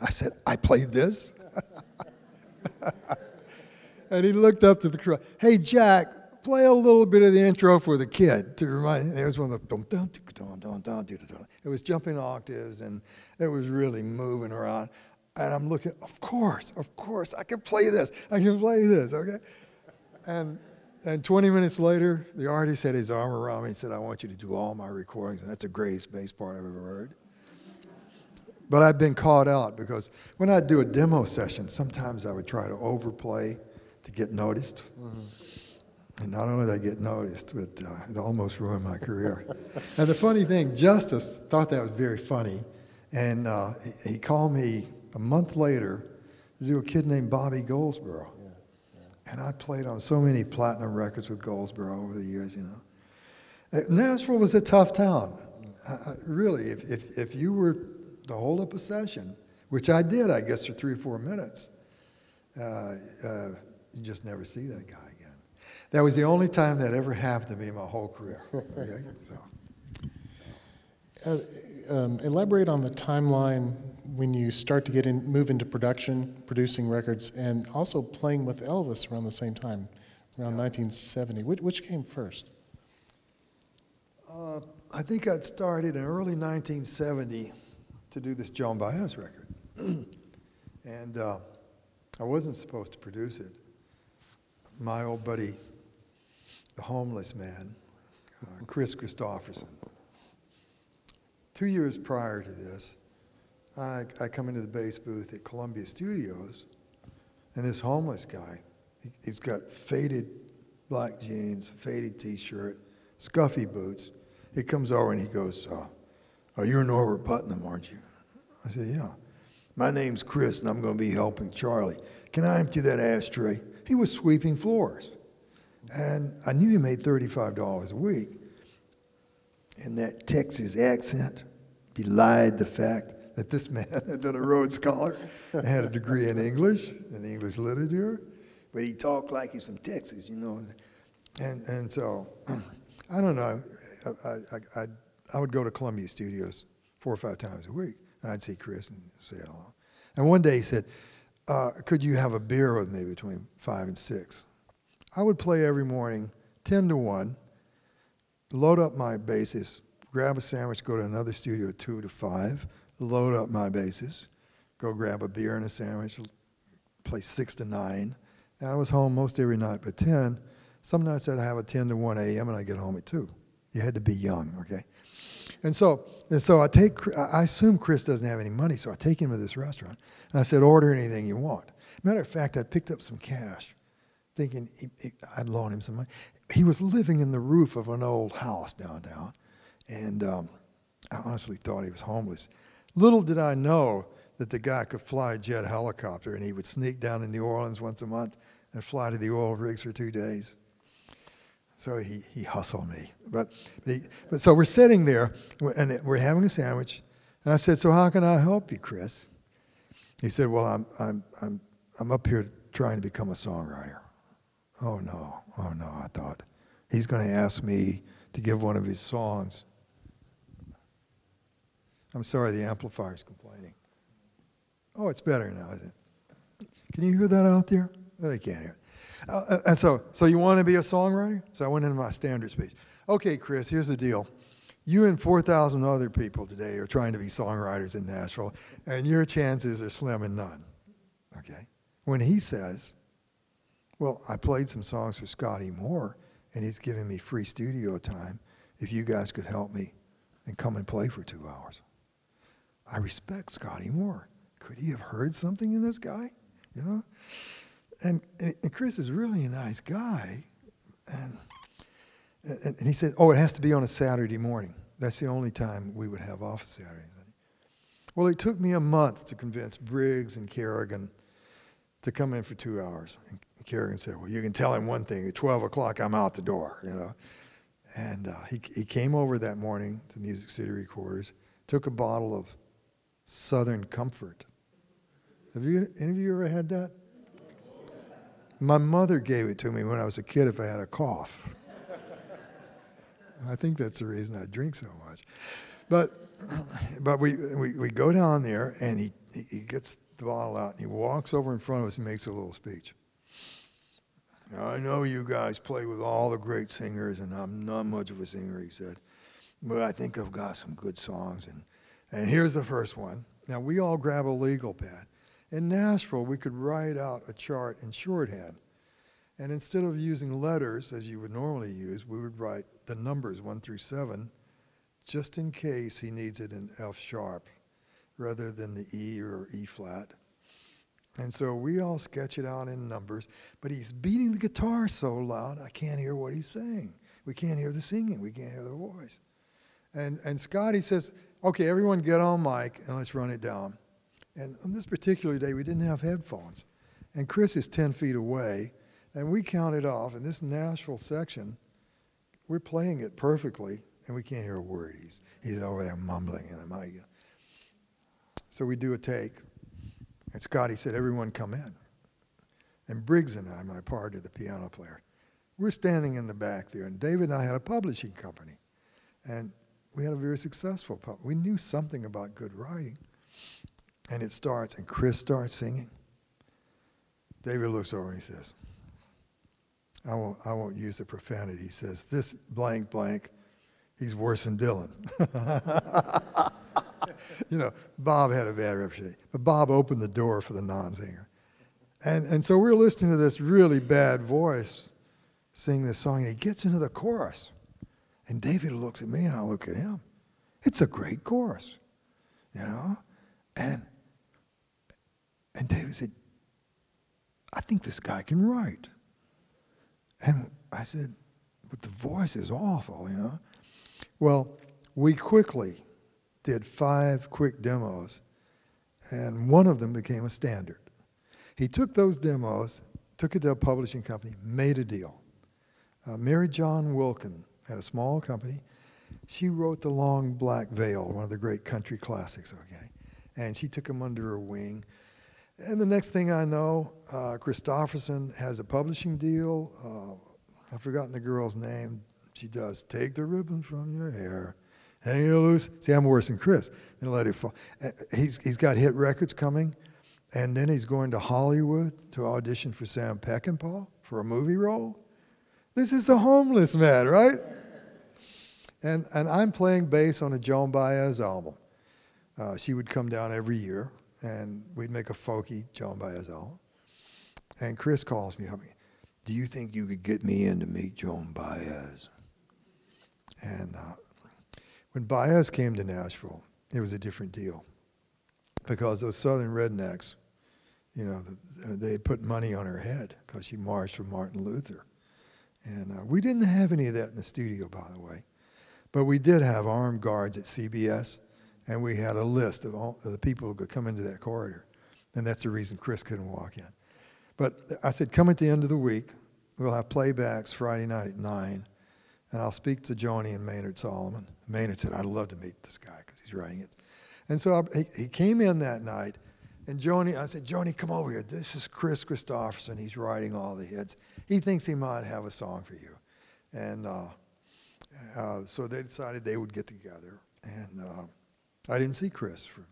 I said, I played this? and he looked up to the crowd. Hey, Jack, play a little bit of the intro for the kid to remind. It was one of the. It was jumping octaves and it was really moving around. And I'm looking, of course, of course, I can play this. I can play this, okay? And, and 20 minutes later, the artist had his arm around me and said, I want you to do all my recordings. And that's the greatest bass part I've ever heard. But I've been caught out because when I do a demo session, sometimes I would try to overplay to get noticed. Mm-hmm. And not only did I get noticed, but uh, it almost ruined my career. and the funny thing, Justis thought that was very funny. And uh, he, he called me a month later to do a kid named Bobby Goldsboro. Yeah, yeah. And I played on so many platinum records with Goldsboro over the years, you know. Nashville was a tough town. Uh, really, if, if, if you were to hold up a session, which I did, I guess, for three or four minutes, uh, uh, you just never see that guy again. That was the only time that ever happened to me in my whole career. Okay? so. Uh, um, elaborate on the timeline when you start to get in, move into production, producing records, and also playing with Elvis around the same time, around 1970. Which, which came first? Uh, I think I'd started in early 1970 to do this Joan Baez record. and uh, I wasn't supposed to produce it. My old buddy, the homeless man, uh, Kris Kristofferson, two years prior to this, I, I come into the bass booth at Columbia Studios, and this homeless guy, he, has got faded black jeans, faded t-shirt, scuffy boots. He comes over and he goes, uh, oh, you're Norbert Putnam, aren't you? I said, yeah. My name's Kris and I'm going to be helping Charlie. Can I empty that ashtray? He was sweeping floors. And I knew he made $35 a week. And that Texas accent belied the fact that this man had been a Rhodes Scholar and had a degree in English and English literature, but he talked like he's from Texas, you know. And, and so, I don't know, I, I, I, I would go to Columbia Studios four or five times a week, and I'd see Kris and say hello. And one day he said, uh, could you have a beer with me between five and six? I would play every morning, 10 to 1, load up my basses, grab a sandwich, go to another studio, 2 to 5, load up my bases, go grab a beer and a sandwich, play 6 to 9. And I was home most every night but 10. Some nights I'd have a 10 to 1 a.m. and I get home at 2. You had to be young, okay? And so, and so I take, I assume Kris doesn't have any money, so I take him to this restaurant. And I said, order anything you want. Matter of fact, I picked up some cash, thinking he, he, I'd loan him some money. He was living in the roof of an old house downtown, and um, I honestly thought he was homeless. Little did I know that the guy could fly a jet helicopter, and he would sneak down to New Orleans once a month and fly to the oil rigs for two days. So he, he hustled me. But, but, he, but so we're sitting there and we're having a sandwich. And I said, So how can I help you, Kris? He said, Well, I'm, I'm, I'm, I'm up here trying to become a songwriter. Oh, no. Oh, no, I thought. He's going to ask me to give one of his songs. I'm sorry, the amplifier is complaining. Oh, it's better now, isn't it? Can you hear that out there? Oh, they can't hear it. Uh, uh, and so, so you want to be a songwriter? So I went into my standard speech. Okay, Kris, here's the deal. You and 4,000 other people today are trying to be songwriters in Nashville, and your chances are slim and none. Okay? When he says, Well, I played some songs for Scotty Moore, and he's giving me free studio time if you guys could help me and come and play for two hours. I respect Scotty Moore. Could he have heard something in this guy? You know? and, and Kris is really a nice guy. And, and, and he said, oh, it has to be on a Saturday morning. That's the only time we would have office Saturdays. Well, it took me a month to convince Briggs and Carrigan to come in for two hours. And Carrigan said, well, you can tell him one thing. At 12 o'clock, I'm out the door, you know. And uh, he, he came over that morning to Music City Recorders, took a bottle of Southern Comfort. Have you, any of you ever had that? My mother gave it to me when I was a kid if I had a cough. and I think that's the reason I drink so much. But, but we, we, we go down there, and he, he gets the bottle out, and he walks over in front of us and makes a little speech. I know you guys play with all the great singers, and I'm not much of a singer, he said, but I think I've got some good songs. And, and here's the first one. Now, we all grab a legal pad. In Nashville, we could write out a chart in shorthand. And instead of using letters as you would normally use, we would write the numbers one through seven, just in case he needs it in F sharp rather than the E or E flat. And so we all sketch it out in numbers, but he's beating the guitar so loud, I can't hear what he's saying. We can't hear the singing, we can't hear the voice. And, and Scotty says, okay, everyone get on mic and let's run it down. And on this particular day, we didn't have headphones. And Kris is 10 feet away, and we counted off. and this Nashville section, we're playing it perfectly, and we can't hear a word. He's, he's over there mumbling in the mic. So we do a take, and Scotty said, Everyone come in. And Briggs and I, my partner, the piano player, we're standing in the back there, and David and I had a publishing company. And we had a very successful pub. We knew something about good writing. And it starts, and Kris starts singing. David looks over and he says, I won't, I won't use the profanity. He says, This blank blank, he's worse than Dylan. you know, Bob had a bad reputation, but Bob opened the door for the non singer. And, and so we're listening to this really bad voice sing this song, and he gets into the chorus. And David looks at me, and I look at him. It's a great chorus, you know? And and David said, I think this guy can write. And I said, but the voice is awful, you know. Well, we quickly did five quick demos, and one of them became a standard. He took those demos, took it to a publishing company, made a deal. Uh, Marijohn Wilkin had a small company. She wrote The Long Black Veil, one of the great country classics, okay? And she took him under her wing. And the next thing I know, uh, Kristofferson has a publishing deal. Uh, I've forgotten the girl's name. She does Take the Ribbon from Your Hair, Hang it loose. See, I'm worse than Kris. And let it fall. Uh, he's, he's got hit records coming. And then he's going to Hollywood to audition for Sam Peckinpah for a movie role. This is the homeless man, right? And, and I'm playing bass on a Joan Baez album. Uh, she would come down every year, and we'd make a folky Joan Baez album. And Kris calls me up. Do you think you could get me in to meet Joan Baez? And uh, when Baez came to Nashville, it was a different deal because those Southern rednecks, you know, they put money on her head because she marched for Martin Luther. And uh, we didn't have any of that in the studio, by the way. But we did have armed guards at CBS, and we had a list of, all, of the people who could come into that corridor. And that's the reason Kris couldn't walk in. But I said, come at the end of the week. We'll have playbacks Friday night at 9, and I'll speak to Joni and Maynard Solomon. Maynard said, I'd love to meet this guy because he's writing it. And so I, he, he came in that night, and Joni, I said, Joni, come over here. This is Kris Kristofferson. He's writing all the hits. He thinks he might have a song for you. And uh, uh, so they decided they would get together. And uh, I didn't see Kris for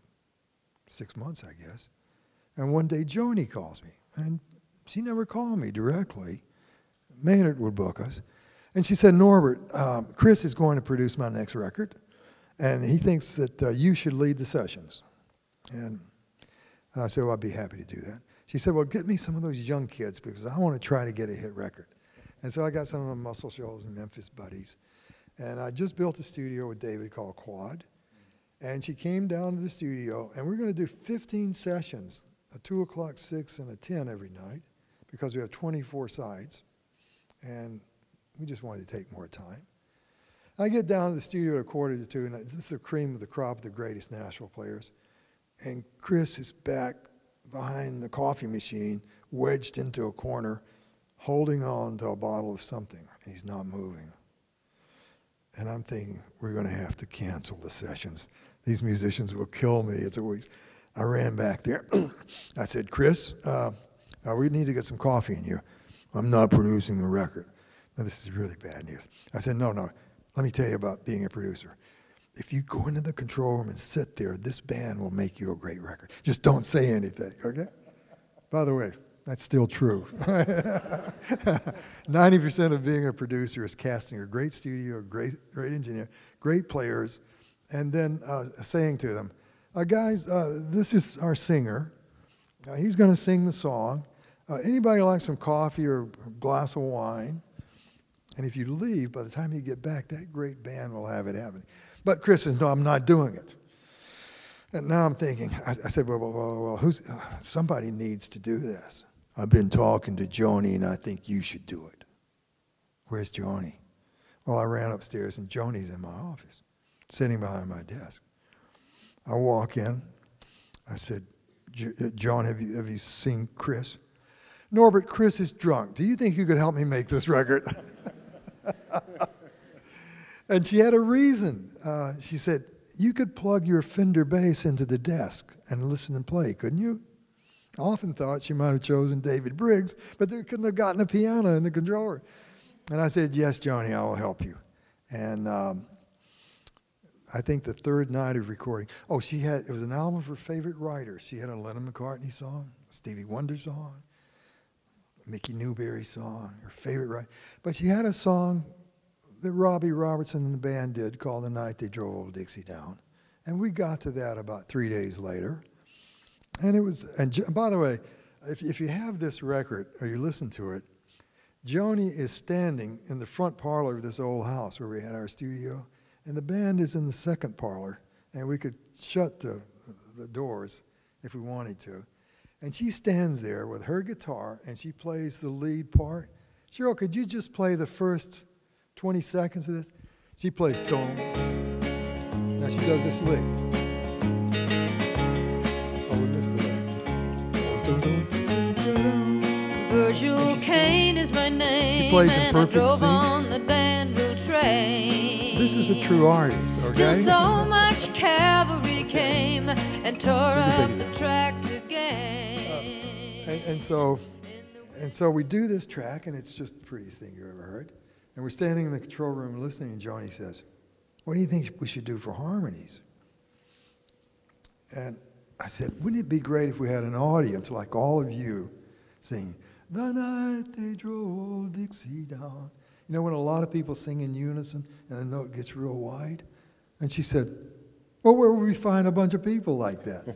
six months, I guess. And one day Joni calls me, and she never called me directly. Maynard would book us. And she said, Norbert, um, Kris is going to produce my next record, and he thinks that uh, you should lead the sessions. And and I said, well, I'd be happy to do that. She said, well, get me some of those young kids because I want to try to get a hit record. And so I got some of my Muscle Shoals and Memphis buddies. And I just built a studio with David called Quad. And she came down to the studio, and we're going to do 15 sessions, a 2 o'clock, 6, and a 10 every night because we have 24 sides. And we just wanted to take more time. I get down to the studio at a quarter to two, and this is the cream of the crop of the greatest Nashville players and Kris is back behind the coffee machine, wedged into a corner, holding on to a bottle of something, and he's not moving. And I'm thinking, we're going to have to cancel the sessions. These musicians will kill me. It's always. I ran back there. I said, Kris, uh, uh, we need to get some coffee in here. I'm not producing the record. Now, this is really bad news. I said, no, no. Let me tell you about being a producer if you go into the control room and sit there, this band will make you a great record. Just don't say anything, okay? By the way, that's still true. 90% of being a producer is casting a great studio, a great, great engineer, great players, and then uh, saying to them, uh, guys, uh, this is our singer. Uh, he's going to sing the song. Uh, anybody like some coffee or a glass of wine? And if you leave, by the time you get back, that great band will have it happening. But Kris says, no, I'm not doing it. And now I'm thinking, I, I said, well, well, well, well who's, uh, somebody needs to do this. I've been talking to Joni, and I think you should do it. Where's Joni? Well, I ran upstairs, and Joni's in my office, sitting behind my desk. I walk in. I said, uh, John, have you, have you seen Kris? Norbert, Kris is drunk. Do you think you could help me make this record? and she had a reason. Uh, she said, You could plug your Fender bass into the desk and listen and play, couldn't you? I often thought she might have chosen David Briggs, but they couldn't have gotten a piano in the controller. And I said, Yes, Johnny, I will help you. And um, I think the third night of recording, oh, she had, it was an album of her favorite writers. She had a Lennon McCartney song, Stevie Wonder song, Mickey Newbury song, her favorite writer. But she had a song that Robbie Robertson and the band did called The Night They Drove Old Dixie Down. And we got to that about three days later. And it was, and by the way, if, if you have this record or you listen to it, Joni is standing in the front parlor of this old house where we had our studio, and the band is in the second parlor, and we could shut the, the doors if we wanted to. And she stands there with her guitar and she plays the lead part. Cheryl, could you just play the first 20 seconds of this? She plays dong. Now she does this lick. Oh, we missed the lick. Virgil she Caine is my name. plays in perfect sync. on the Danville train. This is a true artist, okay? so much cavalry came and tore up the tracks again. And, so, and so we do this track, and it's just the prettiest thing you ever heard. And we're standing in the control room listening, and Joni says, "What do you think we should do for harmonies?" And I said, "Wouldn't it be great if we had an audience like all of you, singing the night they drove Dixie down?" You know, when a lot of people sing in unison and a note gets real wide. And she said, "Well, where would we find a bunch of people like that?"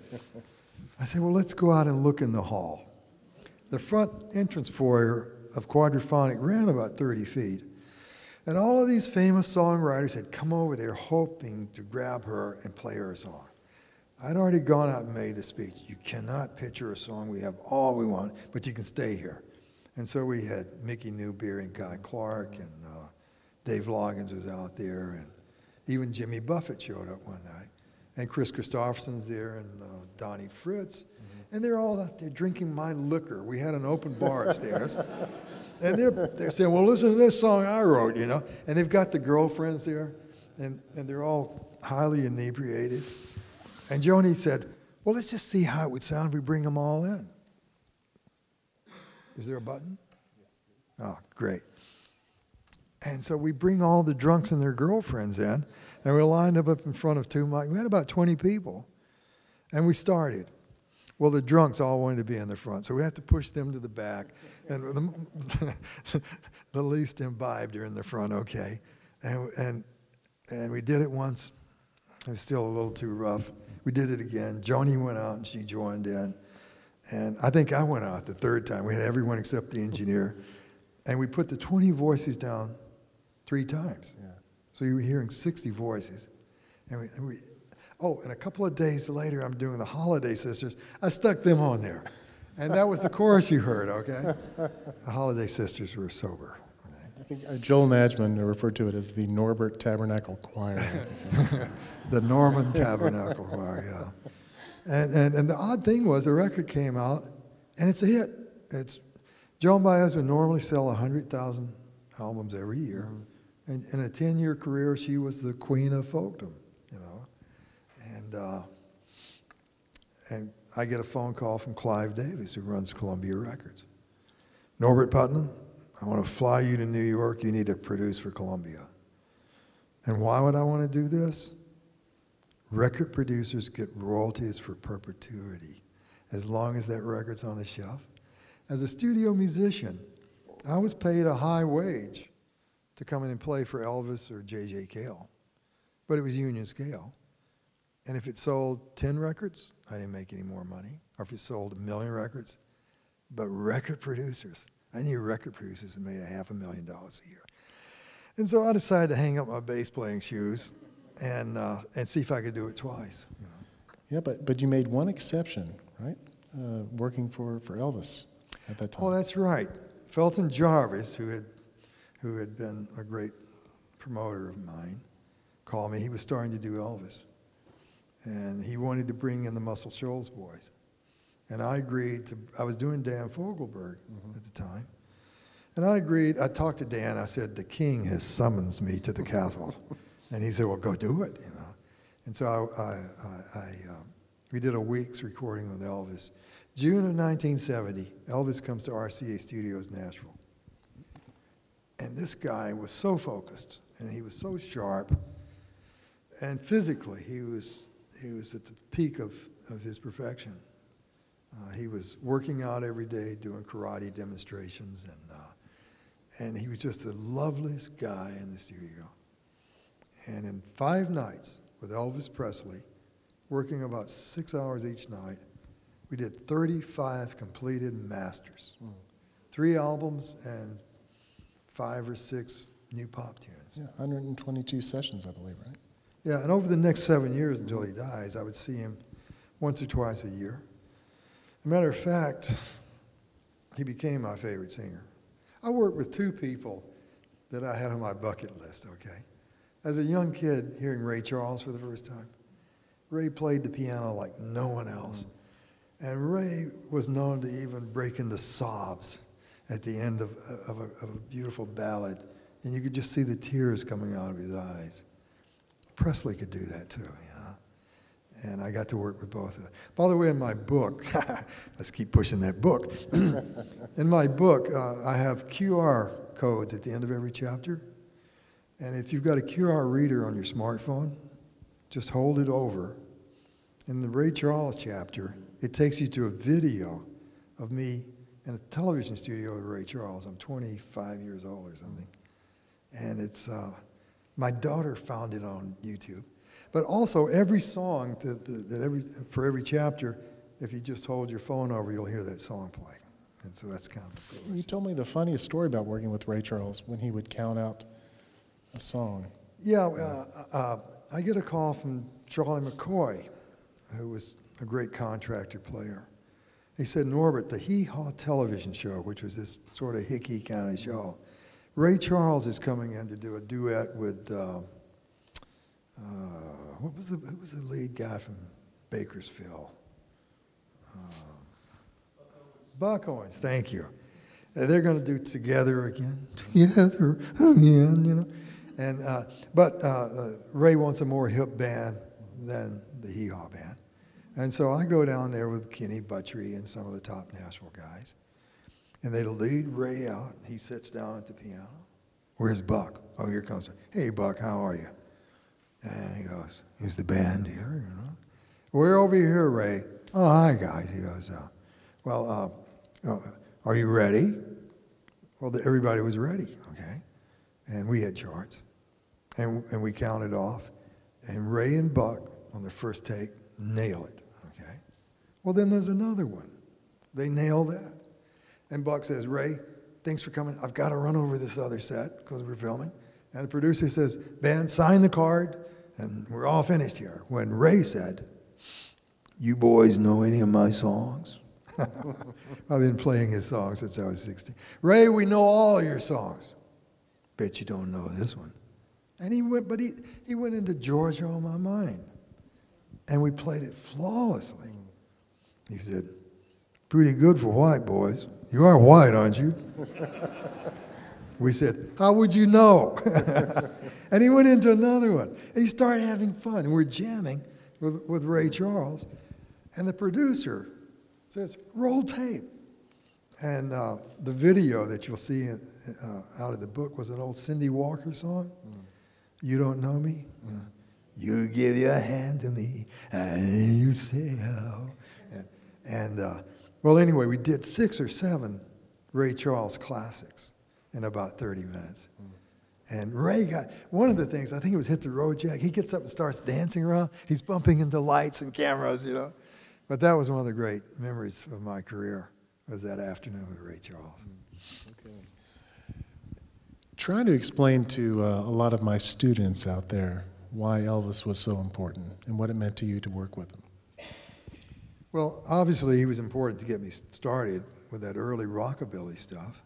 I said, "Well, let's go out and look in the hall." The front entrance foyer of Quadraphonic ran about 30 feet. And all of these famous songwriters had come over there hoping to grab her and play her a song. I'd already gone out and made the speech. You cannot picture a song. We have all we want, but you can stay here. And so we had Mickey Newbury and Guy Clark, and uh, Dave Loggins was out there, and even Jimmy Buffett showed up one night. And Kris Kristofferson's there, and uh, Donnie Fritts. And they're all out there drinking my liquor. We had an open bar upstairs. and they're, they're saying, well, listen to this song I wrote, you know. And they've got the girlfriends there, and, and they're all highly inebriated. And Joni said, well, let's just see how it would sound if we bring them all in. Is there a button? Oh, great. And so we bring all the drunks and their girlfriends in, and we're lined up up in front of two mics. We had about 20 people, and we started. Well, the drunks all wanted to be in the front, so we have to push them to the back. And the, the least imbibed are in the front, okay? And, and, and we did it once. It was still a little too rough. We did it again. Joni went out and she joined in. And I think I went out the third time. We had everyone except the engineer. And we put the 20 voices down three times. Yeah. So you were hearing 60 voices. And we, and we, oh, and a couple of days later, I'm doing the Holladay Sisters. I stuck them on there. And that was the chorus you heard, okay? The Holladay Sisters were sober. okay? I think uh, Joel Nadgman referred to it as the Norbert Tabernacle Choir. The Norman Tabernacle Choir, yeah. And, and, and the odd thing was the record came out, and it's a hit. It's Joan Baez would normally sell 100,000 albums every year. And in a 10-year career, she was the queen of folkdom. And, uh, and I get a phone call from Clive Davis, who runs Columbia Records. Norbert Putnam, I want to fly you to New York. You need to produce for Columbia. And why would I want to do this? Record producers get royalties for perpetuity as long as that record's on the shelf. As a studio musician, I was paid a high wage to come in and play for Elvis or J.J. Cale, but it was union scale. And if it sold 10 records, I didn't make any more money. Or if it sold a million records. But record producers, I knew record producers that made a half a million dollars a year. And so I decided to hang up my bass playing shoes and, uh, and see if I could do it twice. You know. yeah, but, but you made one exception, right? Uh, working for, for Elvis at that time. Oh, that's right. Felton Jarvis, who had, who had been a great promoter of mine, called me. He was starting to do Elvis. And he wanted to bring in the Muscle Shoals boys. And I agreed to, I was doing Dan Fogelberg at the time. And I agreed, I talked to Dan, I said, the king has summons me to the castle. and he said, well, go do it, you know. And so I, I, I, I um, we did a week's recording with Elvis. June of 1970, Elvis comes to RCA Studios, Nashville. And this guy was so focused, and he was so sharp, and physically, he was, he was at the peak of, of his perfection. Uh, he was working out every day, doing karate demonstrations, and, uh, and he was just the loveliest guy in the studio. And in five nights with Elvis Presley, working about six hours each night, we did 35 completed masters, three albums, and five or six new pop tunes. Yeah, 122 sessions, I believe, right? Yeah, and over the next seven years until he dies, I would see him once or twice a year. As a matter of fact, he became my favorite singer. I worked with two people that I had on my bucket list, okay? As a young kid, hearing Ray Charles for the first time, Ray played the piano like no one else. And Ray was known to even break into sobs at the end of, of, a, of a beautiful ballad, and you could just see the tears coming out of his eyes. Presley could do that too, you know. And I got to work with both of them. By the way, in my book, let's keep pushing that book. in my book, uh, I have QR codes at the end of every chapter. And if you've got a QR reader on your smartphone, just hold it over. In the Ray Charles chapter, it takes you to a video of me in a television studio with Ray Charles. I'm 25 years old or something. And it's, uh, my daughter found it on YouTube. But also, every song that, that, that every, for every chapter, if you just hold your phone over, you'll hear that song play. And so that's kind of cool. You told me the funniest story about working with Ray Charles when he would count out a song. Yeah, uh, uh, I get a call from Charlie McCoy, who was a great contractor player. He said, Norbert, the Hee Haw television show, which was this sort of hickey kind of show, Ray Charles is coming in to do a duet with, uh, uh, what was the, who was the lead guy from Bakersfield? Uh, Buck Owens, thank you. They're going to do Together Again, Together Again, you know. And, uh, but uh, uh, Ray wants a more hip band than the Hee Haw band. And so I go down there with Kenny Buttrey and some of the top Nashville guys. And they lead Ray out. And he sits down at the piano. Where's Buck? Oh, here comes. Hey, Buck, how are you? And he goes, "Here's the band here, you know. We're over here, Ray. Oh, hi, guys. He goes, uh, well, uh, uh, are you ready? Well, the, everybody was ready, okay? And we had charts. And, and we counted off. And Ray and Buck, on the first take, nail it, okay? Well, then there's another one. They nail that. And Buck says, Ray, thanks for coming. I've got to run over this other set because we're filming. And the producer says, Ben, sign the card, and we're all finished here. When Ray said, You boys know any of my songs? I've been playing his songs since I was 16. Ray, we know all your songs. Bet you don't know this one. And he went, but he, he went into Georgia on my mind. And we played it flawlessly. He said, Pretty good for white boys. You are white, aren't you? we said, How would you know? and he went into another one. And he started having fun. And we're jamming with, with Ray Charles. And the producer says, Roll tape. And uh, the video that you'll see uh, out of the book was an old Cindy Walker song. Mm. You don't know me? Uh, you give your hand to me and you say how. And, and uh, well, anyway, we did six or seven Ray Charles classics in about 30 minutes. And Ray got one of the things, I think it was Hit the Road Jack. He gets up and starts dancing around. He's bumping into lights and cameras, you know. But that was one of the great memories of my career was that afternoon with Ray Charles. Okay. Trying to explain to uh, a lot of my students out there why Elvis was so important and what it meant to you to work with him. Well, obviously, he was important to get me started with that early rockabilly stuff.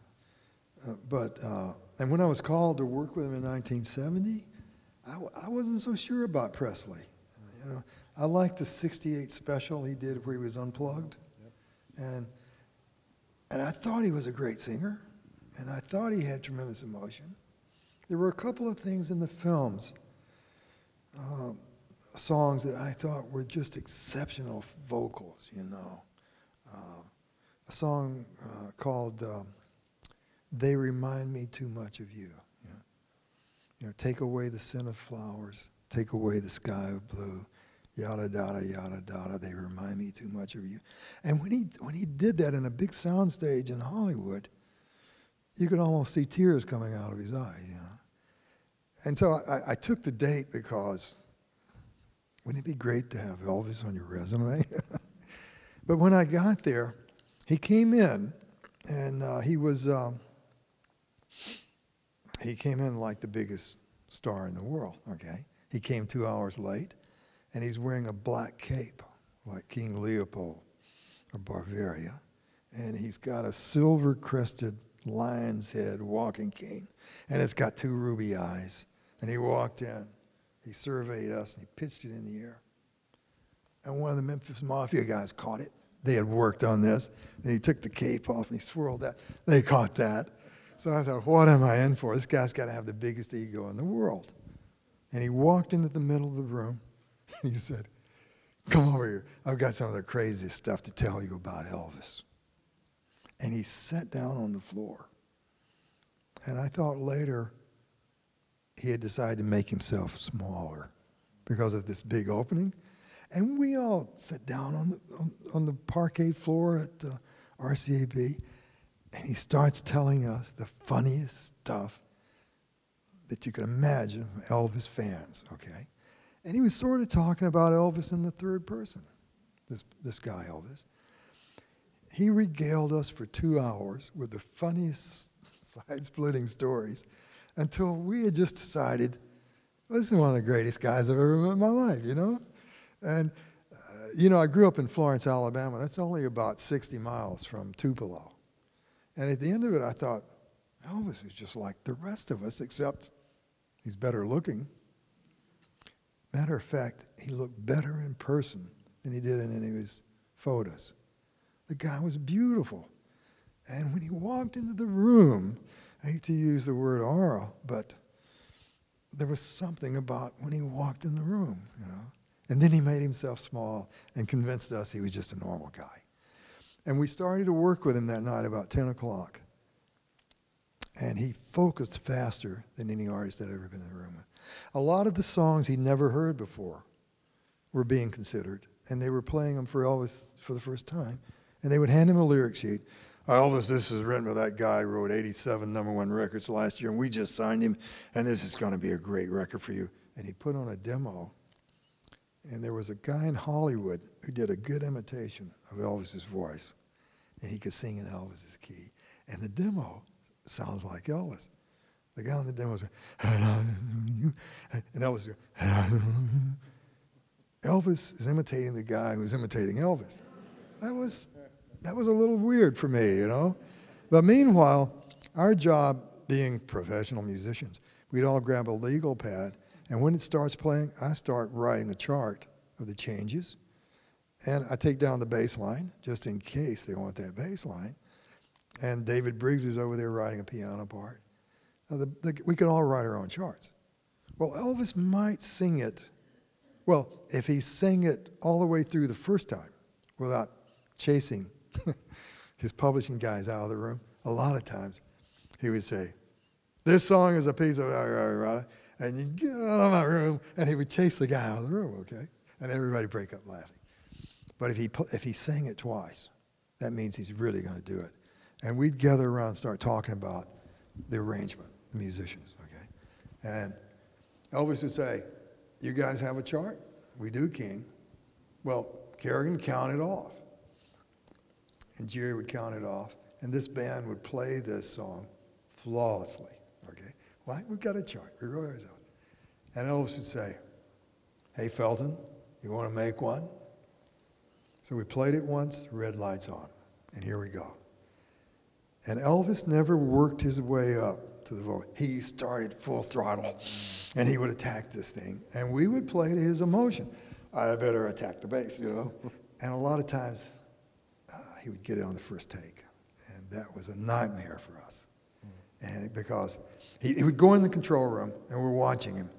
Uh, but, uh, and when I was called to work with him in 1970, I w- I wasn't so sure about Presley. You know, I liked the 68 special he did where he was unplugged. Yep. And and I thought he was a great singer, and I thought he had tremendous emotion. There were a couple of things in the films, uh, songs that I thought were just exceptional vocals, you know. Uh, a song uh, called um, They Remind Me Too Much of You. You know? you know, take away the scent of flowers, take away the sky of blue yada yada yada yada. They remind me too much of you. And when he when he did that in a big soundstage in Hollywood, you could almost see tears coming out of his eyes, you know. And so I, I took the date because wouldn't it be great to have Elvis on your resume? but when I got there, he came in, and uh, he was um, he came in like the biggest star in the world. Okay, he came two hours late and he's wearing a black cape like King Leopold of Bavaria, and he's got a silver crested lion's head walking cane, and it's got two ruby eyes. And he walked in, he surveyed us, and he pitched it in the air. And one of the Memphis Mafia guys caught it. They had worked on this. And he took the cape off and he swirled that. They caught that. So I thought, what am I in for? This guy's got to have the biggest ego in the world. And he walked into the middle of the room and he said, Come over here. I've got some of the craziest stuff to tell you about Elvis. And he sat down on the floor. And I thought later he had decided to make himself smaller because of this big opening. And we all sat down on the, on, on the parquet floor at uh, RCA B, and he starts telling us the funniest stuff that you can imagine Elvis fans, okay? And he was sort of talking about Elvis in the third person, this, this guy, Elvis. He regaled us for two hours with the funniest side splitting stories until we had just decided, well, this is one of the greatest guys I've ever met in my life, you know? And, uh, you know, I grew up in Florence, Alabama. That's only about 60 miles from Tupelo. And at the end of it, I thought, Elvis is just like the rest of us, except he's better looking. Matter of fact, he looked better in person than he did in any of his photos. The guy was beautiful. And when he walked into the room, I hate to use the word aura, but there was something about when he walked in the room, you know. And then he made himself small and convinced us he was just a normal guy. And we started to work with him that night about 10 o'clock. And he focused faster than any artist I'd ever been in the room with. A lot of the songs he'd never heard before were being considered, and they were playing them for Elvis for the first time. And they would hand him a lyric sheet. Elvis, this is written by that guy who wrote 87 number one records last year, and we just signed him, and this is going to be a great record for you. And he put on a demo and there was a guy in Hollywood who did a good imitation of Elvis's voice, and he could sing in Elvis's key. And the demo sounds like Elvis. The guy on the demo was, and Elvis, Elvis is imitating the guy who was imitating Elvis. That was, that was a little weird for me, you know. But meanwhile, our job being professional musicians, we'd all grab a legal pad and when it starts playing, I start writing a chart of the changes. And I take down the bass line just in case they want that bass line. And David Briggs is over there writing a piano part. The, the, we can all write our own charts. Well, Elvis might sing it. Well, if he sang it all the way through the first time without chasing his publishing guys out of the room, a lot of times he would say, This song is a piece of and you get out of my room, and he would chase the guy out of the room, okay? And everybody break up laughing. But if he, if he sang it twice, that means he's really going to do it. And we'd gather around and start talking about the arrangement, the musicians, okay? And Elvis would say, You guys have a chart? We do, King. Well, Carrigan counted off. And Jerry would count it off. And this band would play this song flawlessly. Okay, why? We've got a chart. We wrote ours out. And Elvis would say, Hey, Felton, you want to make one? So we played it once, red lights on, and here we go. And Elvis never worked his way up to the vote. He started full throttle, and he would attack this thing, and we would play to his emotion. I better attack the bass, you know. and a lot of times, he would get it on the first take, and that was a nightmare for us. And it, because he, he would go in the control room, and we're watching him.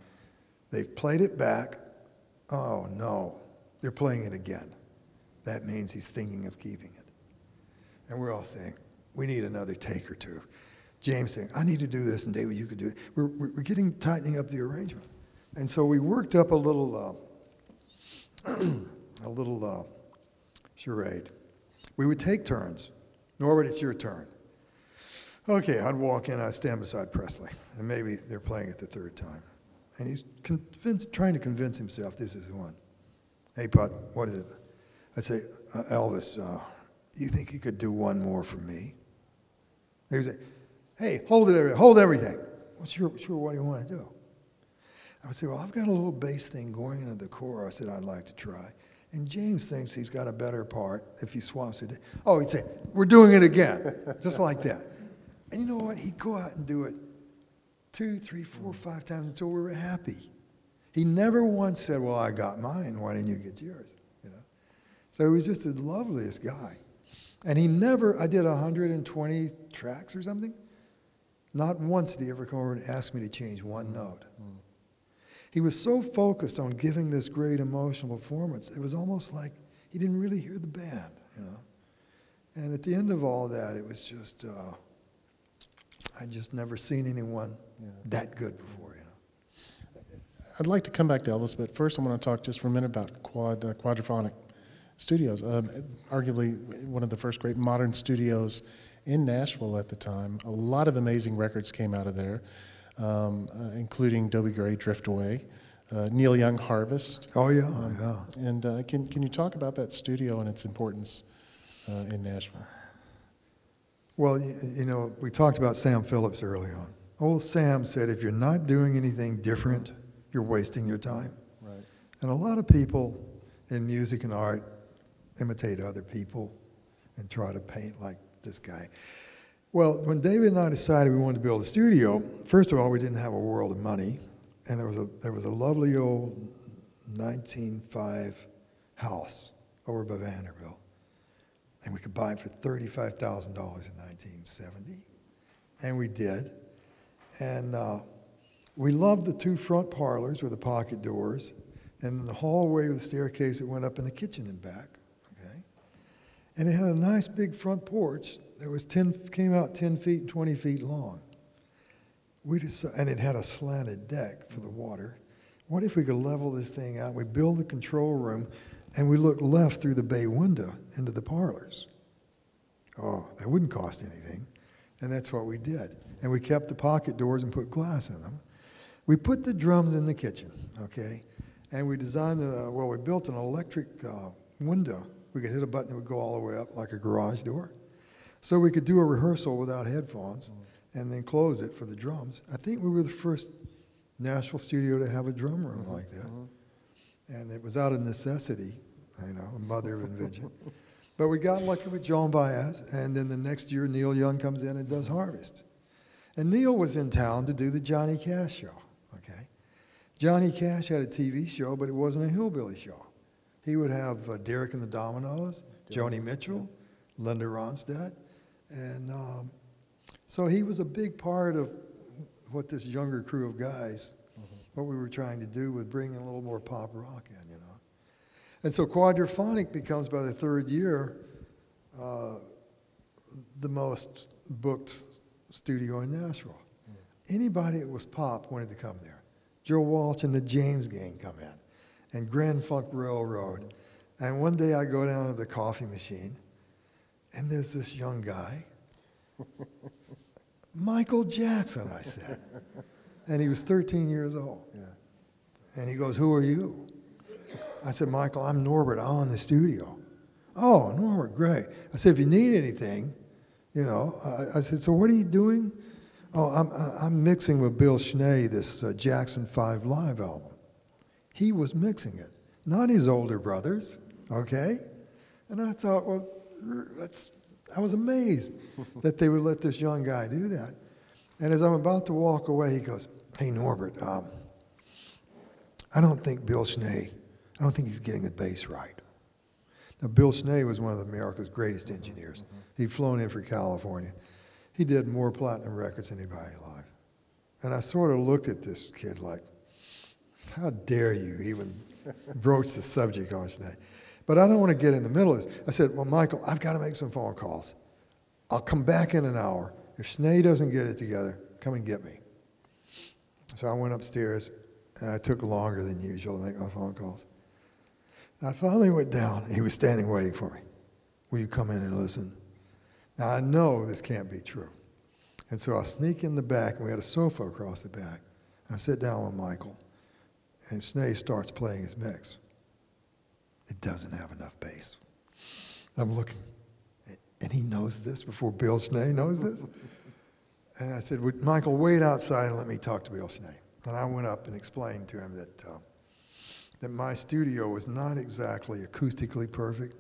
They've played it back. Oh, no. They're playing it again. That means he's thinking of keeping it. And we're all saying, we need another take or two. James saying, I need to do this, and David, you could do it. We're, we're getting tightening up the arrangement. And so we worked up a little, uh, a little uh, charade. We would take turns. Norbert, it's your turn. Okay, I'd walk in, I'd stand beside Presley, and maybe they're playing it the third time. And he's convinced, trying to convince himself this is the one. Hey, Pud, what is it? I'd say, uh, Elvis, uh, you think you could do one more for me? He would say, hey, hold it, hold everything. Sure, sure, what do you want to do? I would say, well, I've got a little bass thing going into the chorus that I'd like to try. And James thinks he's got a better part if he swaps it. Oh, he'd say, we're doing it again, just like that. And you know what? He'd go out and do it two, three, four, five times until we were happy. He never once said, Well, I got mine, why didn't you get yours? You know? So he was just the loveliest guy. And he never, I did 120 tracks or something. Not once did he ever come over and ask me to change one note. He was so focused on giving this great emotional performance, it was almost like he didn't really hear the band, you know. And at the end of all that, it was just, uh, I'd just never seen anyone that good before, you know. I'd like to come back to Elvis, but first I want to talk just for a minute about Quad uh, Quadraphonic Studios, um, arguably one of the first great modern studios in Nashville at the time. A lot of amazing records came out of there, um, uh, including Dobie Gray, Drift Away, uh, Neil Young, Harvest. Oh, yeah, yeah. And uh, can, can you talk about that studio and its importance uh, in Nashville? Well, you, you know, we talked about Sam Phillips early on. Old Sam said, if you're not doing anything different, you're wasting your time. Right. And a lot of people in music and art imitate other people and try to paint like this guy. Well, when David and I decided we wanted to build a studio, first of all, we didn't have a world of money, and there was a there was a lovely old 1905 house over by Vanderbilt, and we could buy it for thirty-five thousand dollars in 1970, and we did, and uh, we loved the two front parlors with the pocket doors, and the hallway with the staircase that went up in the kitchen and back. Okay, and it had a nice big front porch that was 10, came out 10 feet and 20 feet long. We just, and it had a slanted deck for the water. What if we could level this thing out? We build the control room and we look left through the bay window into the parlors. Oh, that wouldn't cost anything. And that's what we did. And we kept the pocket doors and put glass in them. We put the drums in the kitchen, okay? And we designed, a, well, we built an electric uh, window. We could hit a button, it would go all the way up like a garage door. So we could do a rehearsal without headphones and then close it for the drums. I think we were the first Nashville studio to have a drum room like that. And it was out of necessity, you know, a mother of invention. but we got lucky with Joan Baez, and then the next year Neil Young comes in and does Harvest. And Neil was in town to do the Johnny Cash show, okay? Johnny Cash had a TV show, but it wasn't a hillbilly show. He would have uh, Derek and the Dominoes, Joni Mitchell, Linda Ronstadt, and um, so he was a big part of what this younger crew of guys, what we were trying to do with bringing a little more pop rock in, you know. And so Quadraphonic becomes, by the third year, uh, the most booked studio in Nashville. Anybody that was pop wanted to come there. Joe Walsh and the James Gang come in, and Grand Funk Railroad. And one day I go down to the coffee machine, and there's this young guy, Michael Jackson, I said. And he was 13 years old. Yeah. And he goes, Who are you? I said, Michael, I'm Norbert. I own the studio. Oh, Norbert, great. I said, If you need anything, you know, I, I said, So what are you doing? Oh, I'm, I'm mixing with Bill Schnee this uh, Jackson 5 Live album. He was mixing it, not his older brothers, okay? And I thought, well, that's, I was amazed that they would let this young guy do that. And as I'm about to walk away, he goes, Hey, Norbert, um, I don't think Bill Schnee, I don't think he's getting the bass right. Now, Bill Schnee was one of America's greatest engineers. He'd flown in for California. He did more platinum records than anybody alive. And I sort of looked at this kid like, how dare you even broach the subject on Schnee? But I don't want to get in the middle of this. I said, well, Michael, I've got to make some phone calls. I'll come back in an hour. If Schnee doesn't get it together, come and get me. So I went upstairs, and I took longer than usual to make my phone calls. I finally went down. He was standing waiting for me. Will you come in and listen? Now, I know this can't be true. And so I sneak in the back, and we had a sofa across the back. And I sit down with Michael, and Schnee starts playing his mix. It doesn't have enough bass. I'm looking, and he knows this before Bill Schnee knows this. and I said, Michael, wait outside and let me talk to Bill Schnee. And I went up and explained to him that, uh, that my studio was not exactly acoustically perfect.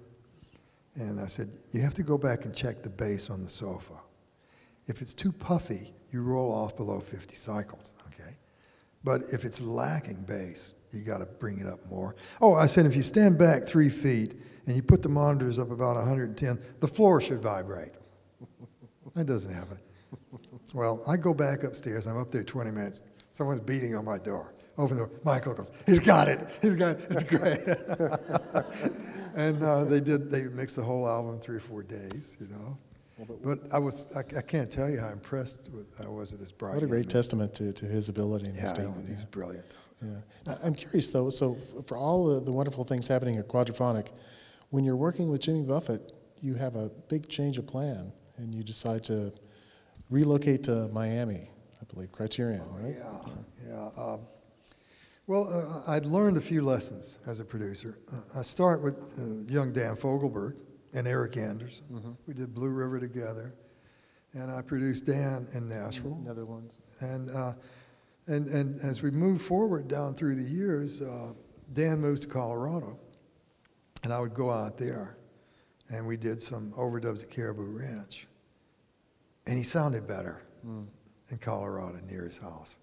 And I said, You have to go back and check the bass on the sofa. If it's too puffy, you roll off below 50 cycles, okay? But if it's lacking bass, you got to bring it up more. Oh, I said if you stand back three feet and you put the monitors up about 110, the floor should vibrate. That doesn't happen. Well, I go back upstairs. I'm up there 20 minutes. Someone's beating on my door. Open the door. Michael goes, he's got it. He's got it. It's great. and uh, they did. They mixed the whole album in three or four days. You know. But I was. I, I can't tell you how impressed with, I was with this Brian. What a great testament to, to his ability and his Yeah, he talent. was, he was brilliant. Yeah. I'm curious though, so for all the, the wonderful things happening at Quadraphonic, when you're working with Jimmy Buffett, you have a big change of plan and you decide to relocate to Miami, I believe, Criterion, right? Yeah, yeah. Um, well, uh, I'd learned a few lessons as a producer. Uh, I start with uh, young Dan Fogelberg and Eric Andersen. Mm-hmm. We did Blue River together, and I produced Dan in Nashville. Nether Lands. And, uh, and, and as we move forward down through the years, uh, Dan moves to Colorado, and I would go out there, and we did some overdubs at Caribou Ranch. And he sounded better in Colorado near his house.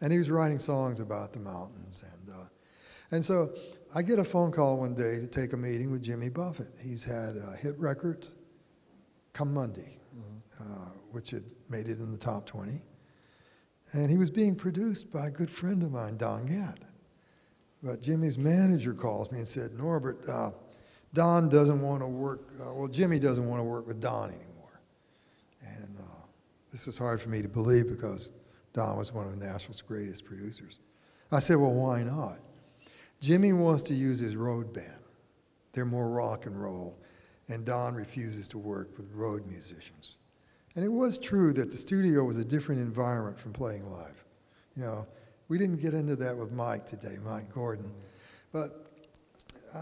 And he was writing songs about the mountains. And, uh, and so I get a phone call one day to take a meeting with Jimmy Buffett. He's had a hit record, Come Monday, uh, which had made it in the top 20. And he was being produced by a good friend of mine, Don Gant. But Jimmy's manager calls me and said, Norbert, uh, Don doesn't want to work, uh, well, Jimmy doesn't want to work with Don anymore. And uh, this was hard for me to believe because Don was one of Nashville's greatest producers. I said, well, why not? Jimmy wants to use his road band. They're more rock and roll. And Don refuses to work with road musicians. And it was true that the studio was a different environment from playing live. You know, we didn't get into that with Mike today, Mike Gordon. But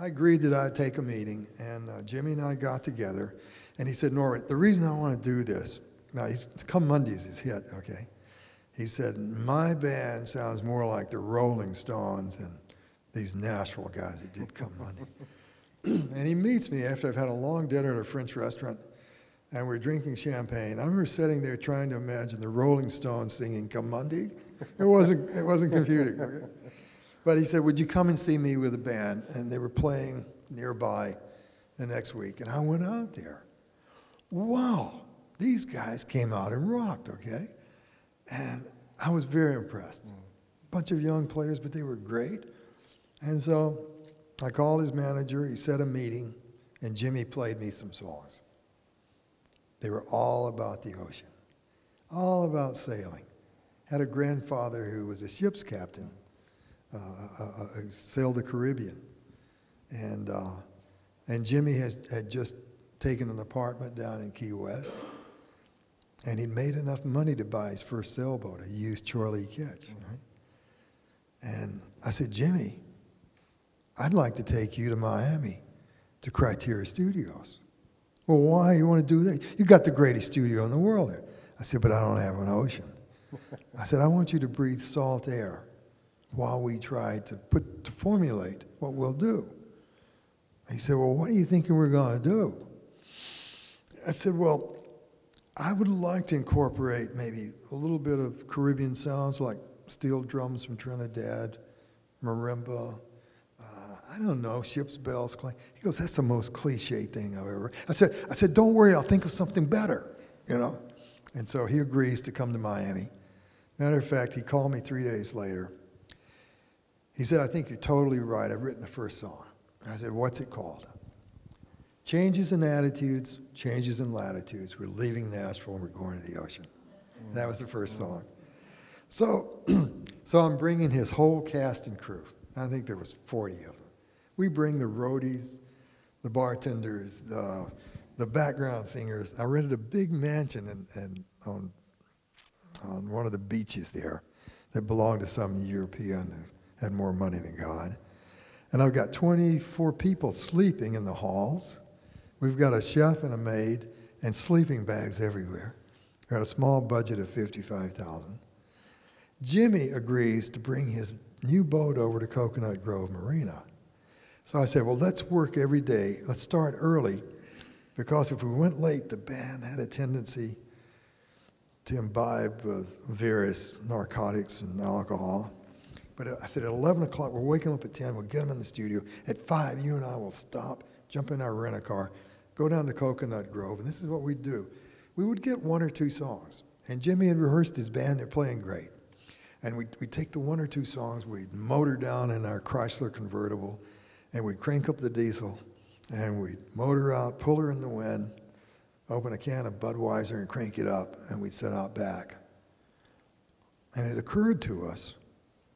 I agreed that I'd take a meeting, and uh, Jimmy and I got together, and he said, Norbert, the reason I want to do this, now, he's, Come Monday's his hit, okay? He said, my band sounds more like the Rolling Stones than these Nashville guys that did Come Monday. and he meets me after I've had a long dinner at a French restaurant, and we're drinking champagne. I remember sitting there trying to imagine the Rolling Stones singing Come Monday. It wasn't, it wasn't computing, okay? But he said, Would you come and see me with a band? And they were playing nearby the next week. And I went out there. Wow, these guys came out and rocked, okay? And I was very impressed. Mm. Bunch of young players, but they were great. And so I called his manager, he set a meeting, and Jimmy played me some songs. They were all about the ocean, all about sailing. Had a grandfather who was a ship's captain uh, uh, uh, sailed the Caribbean. And, uh, and Jimmy has, had just taken an apartment down in Key West. And he'd made enough money to buy his first sailboat, a used Charlie Ketch. Right? And I said, Jimmy, I'd like to take you to Miami to Criteria Studios. Well, why you want to do that? You got the greatest studio in the world. I said, but I don't have an ocean. I said, I want you to breathe salt air while we try to put to formulate what we'll do. He said, Well, what are you thinking we're going to do? I said, Well, I would like to incorporate maybe a little bit of Caribbean sounds like steel drums from Trinidad, marimba. I don't know, ship's bells. clang. He goes, That's the most cliche thing I've ever. I said, I said, Don't worry, I'll think of something better, you know. And so he agrees to come to Miami. Matter of fact, he called me three days later. He said, I think you're totally right. I've written the first song. I said, What's it called? Changes in attitudes, changes in latitudes. We're leaving Nashville and we're going to the ocean. And that was the first song. So, so I'm bringing his whole cast and crew. I think there was 40 of them. We bring the roadies, the bartenders, the, the background singers. I rented a big mansion in, in, on, on one of the beaches there that belonged to some European who had more money than God. And I've got 24 people sleeping in the halls. We've got a chef and a maid and sleeping bags everywhere. We've got a small budget of 55,000. Jimmy agrees to bring his new boat over to Coconut Grove Marina. So I said, well, let's work every day. Let's start early because if we went late, the band had a tendency to imbibe uh, various narcotics and alcohol. But I said, at 11 o'clock, we're waking up at 10, we'll get them in the studio. At 5, you and I will stop, jump in our rent a car, go down to Coconut Grove, and this is what we'd do. We would get one or two songs. And Jimmy had rehearsed his band, they're playing great. And we'd, we'd take the one or two songs, we'd motor down in our Chrysler convertible, and we'd crank up the diesel, and we'd motor out, pull her in the wind, open a can of Budweiser and crank it up, and we'd set out back. And it occurred to us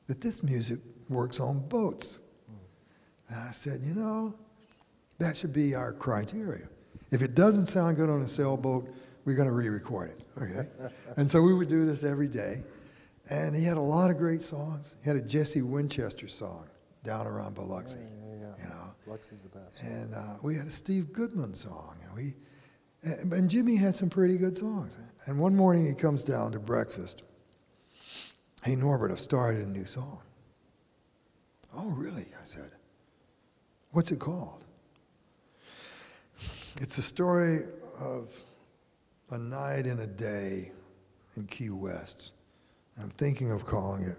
that this music works on boats. And I said, you know, that should be our criteria. If it doesn't sound good on a sailboat, we're going to re-record it, okay? and so we would do this every day. And he had a lot of great songs. He had a Jesse Winchester song, Down Around Biloxi, Biloxi's the best. And uh, we had a Steve Goodman song. And, we, and Jimmy had some pretty good songs. And one morning he comes down to breakfast. Hey, Norbert, I've started a new song. Oh, really? I said. What's it called? It's the story of a night and a day in Key West. I'm thinking of calling it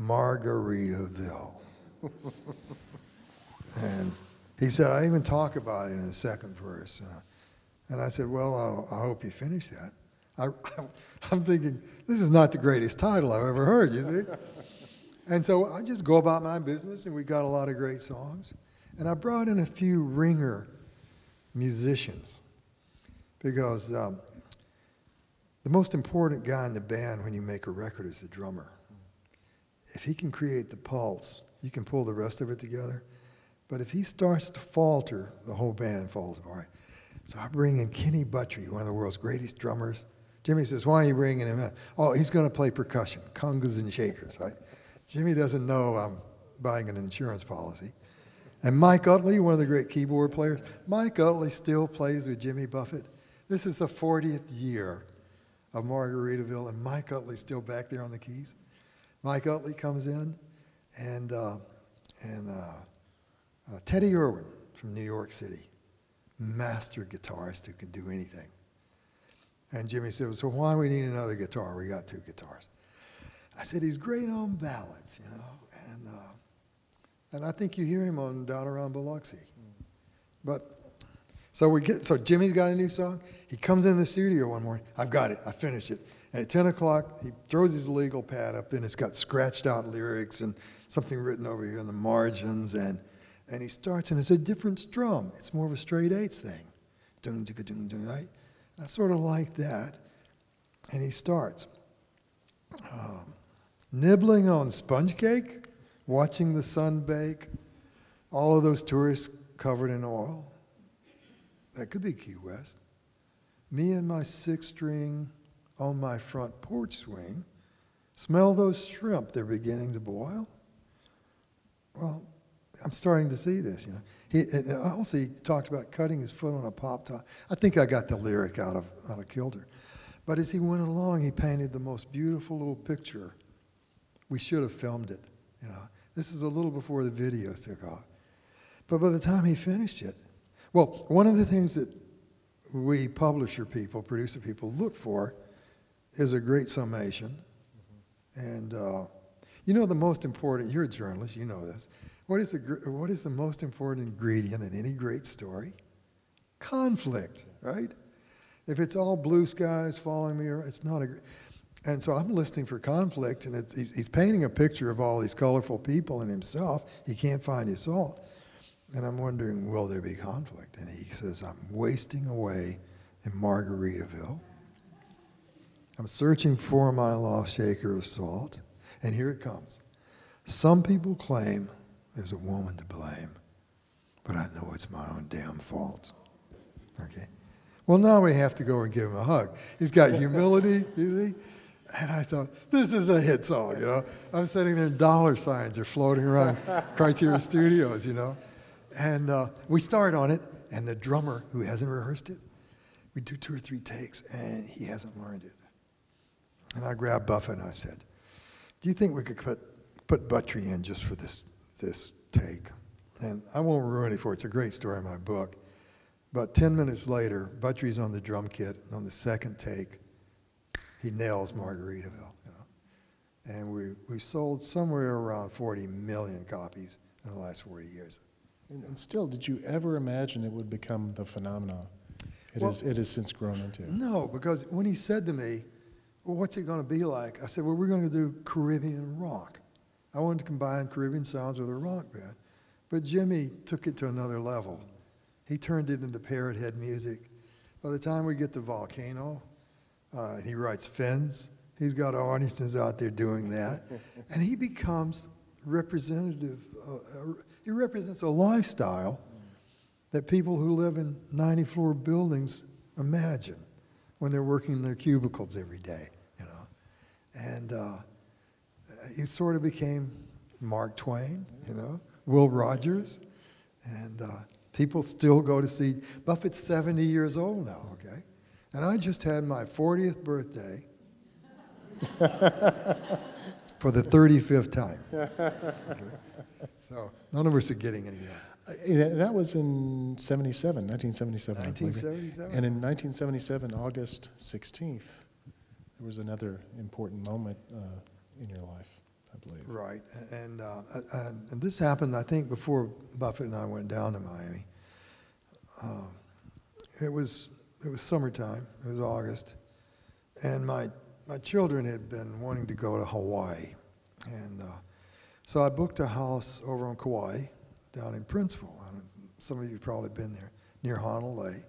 Margaritaville. and he said, I even talk about it in the second verse. And I, and I said, Well, I'll, I hope you finish that. I, I'm thinking, this is not the greatest title I've ever heard, you see? and so I just go about my business, and we got a lot of great songs. And I brought in a few ringer musicians because um, the most important guy in the band when you make a record is the drummer. If he can create the pulse, you can pull the rest of it together. But if he starts to falter, the whole band falls apart. So I bring in Kenny Buttrey, one of the world's greatest drummers. Jimmy says, Why are you bringing him in? Oh, he's going to play percussion, congas and shakers, right? Jimmy doesn't know I'm buying an insurance policy. And Mike Utley, one of the great keyboard players, Mike Utley still plays with Jimmy Buffett. This is the 40th year of Margaritaville, and Mike Utley's still back there on the keys. Mike Utley comes in, and, uh, and uh, uh, Teddy Irwin from New York City, master guitarist who can do anything. And Jimmy said, So why do we need another guitar? We got two guitars. I said, He's great on ballads, you know. And, uh, and I think you hear him on Down Around Biloxi. But so we get so Jimmy's got a new song. He comes in the studio one morning. I've got it. I finished it. And at 10 o'clock, he throws his legal pad up, and it's got scratched out lyrics and something written over here in the margins. And, and he starts, and it's a different strum. It's more of a straight eights thing. Right? And I sort of like that. And he starts um, nibbling on sponge cake, watching the sun bake, all of those tourists covered in oil. That could be Key West. Me and my six string on my front porch swing. Smell those shrimp, they're beginning to boil. Well, I'm starting to see this, you know. He, also, he talked about cutting his foot on a pop top. I think I got the lyric out of, out of Kilder. But as he went along, he painted the most beautiful little picture. We should have filmed it, you know. This is a little before the videos took off. But by the time he finished it, well, one of the things that we publisher people, producer people look for is a great summation. And uh, you know the most important, you're a journalist, you know this. What is, the, what is the most important ingredient in any great story? Conflict, right? If it's all blue skies following me, or it's not a. And so I'm listening for conflict, and he's, he's painting a picture of all these colorful people and himself. He can't find his salt. And I'm wondering, will there be conflict? And he says, I'm wasting away in Margaritaville. I'm searching for my lost shaker of salt. And here it comes. Some people claim there's a woman to blame, but I know it's my own damn fault. Okay? Well, now we have to go and give him a hug. He's got humility, you see? And I thought, this is a hit song, you know? I'm sitting there, dollar signs are floating around Criteria Studios, you know? And uh, we start on it, and the drummer, who hasn't rehearsed it, we do two or three takes, and he hasn't learned it. And I grabbed Buffett and I said, Do you think we could put, put Buttrey in just for this, this take? And I won't ruin it for you. It's a great story in my book. But 10 minutes later, Buttrey's on the drum kit, and on the second take, he nails Margaritaville, you know. And we, we sold somewhere around 40 million copies in the last 40 years. And, and still, did you ever imagine it would become the phenomenon it, Well- is, it has since grown into? No, because when he said to me, well, what's it going to be like? I said, well, we're going to do Caribbean rock. I wanted to combine Caribbean sounds with a rock band. But Jimmy took it to another level. He turned it into parrot head music. By the time we get to Volcano, uh, he writes Fins. He's got audiences out there doing that. and he becomes representative, uh, uh, he represents a lifestyle that people who live in 90 floor buildings imagine when they're working in their cubicles every day, you know. And uh, he sort of became Mark Twain, you know, Will Rogers, and uh, people still go to see. Buffett's 70 years old now, okay? And I just had my 40th birthday for the 35th time. Okay? So none of us are getting any younger. Uh, That was in 77, 1977. I believe. 1977. And in 1977, August 16th, there was another important moment uh, in your life, I believe. Right, and, uh, and, this happened, I think, before Buffett and I went down to Miami. Um, it was it was summertime. It was August, and my my children had been wanting to go to Hawaii, and uh, so I booked a house over on Kauai, down in Princeville. Some of you probably been there near Hanalei,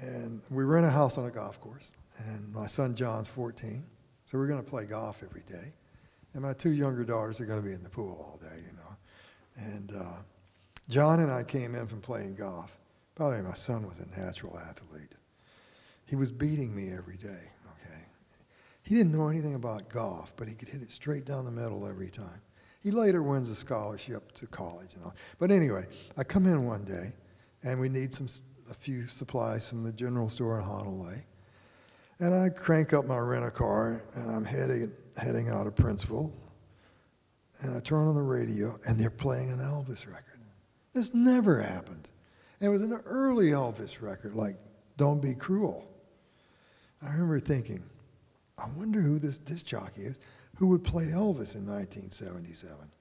and we rent a house on a golf course. And my son John's 14, so we're going to play golf every day. And my two younger daughters are going to be in the pool all day, you know. And uh, John and I came in from playing golf. By the way, my son was a natural athlete. He was beating me every day, okay? He didn't know anything about golf, but he could hit it straight down the middle every time. He later wins a scholarship to college and all. But anyway, I come in one day, and we need some a few supplies from the general store in Hanalei. And I crank up my rent a car, and I'm heading heading out of Princeville. And I turn on the radio, and they're playing an Elvis record. This never happened. And it was an early Elvis record, like "Don't Be Cruel." I remember thinking, I wonder who this disc jockey is who would play Elvis in 1977.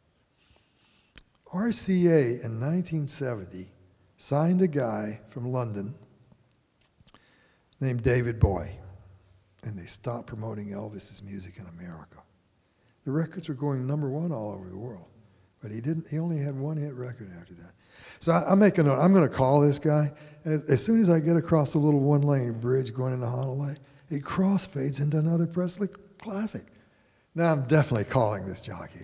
RCA in 1970 signed a guy from London named David Bowie, and they stopped promoting Elvis's music in America. The records were going number one all over the world, but he didn't. He only had one hit record after that. So I, I make a note. I'm going to call this guy, and as, as soon as I get across the little one-lane bridge going into Hanalei, it crossfades into another Presley classic. Now I'm definitely calling this jockey.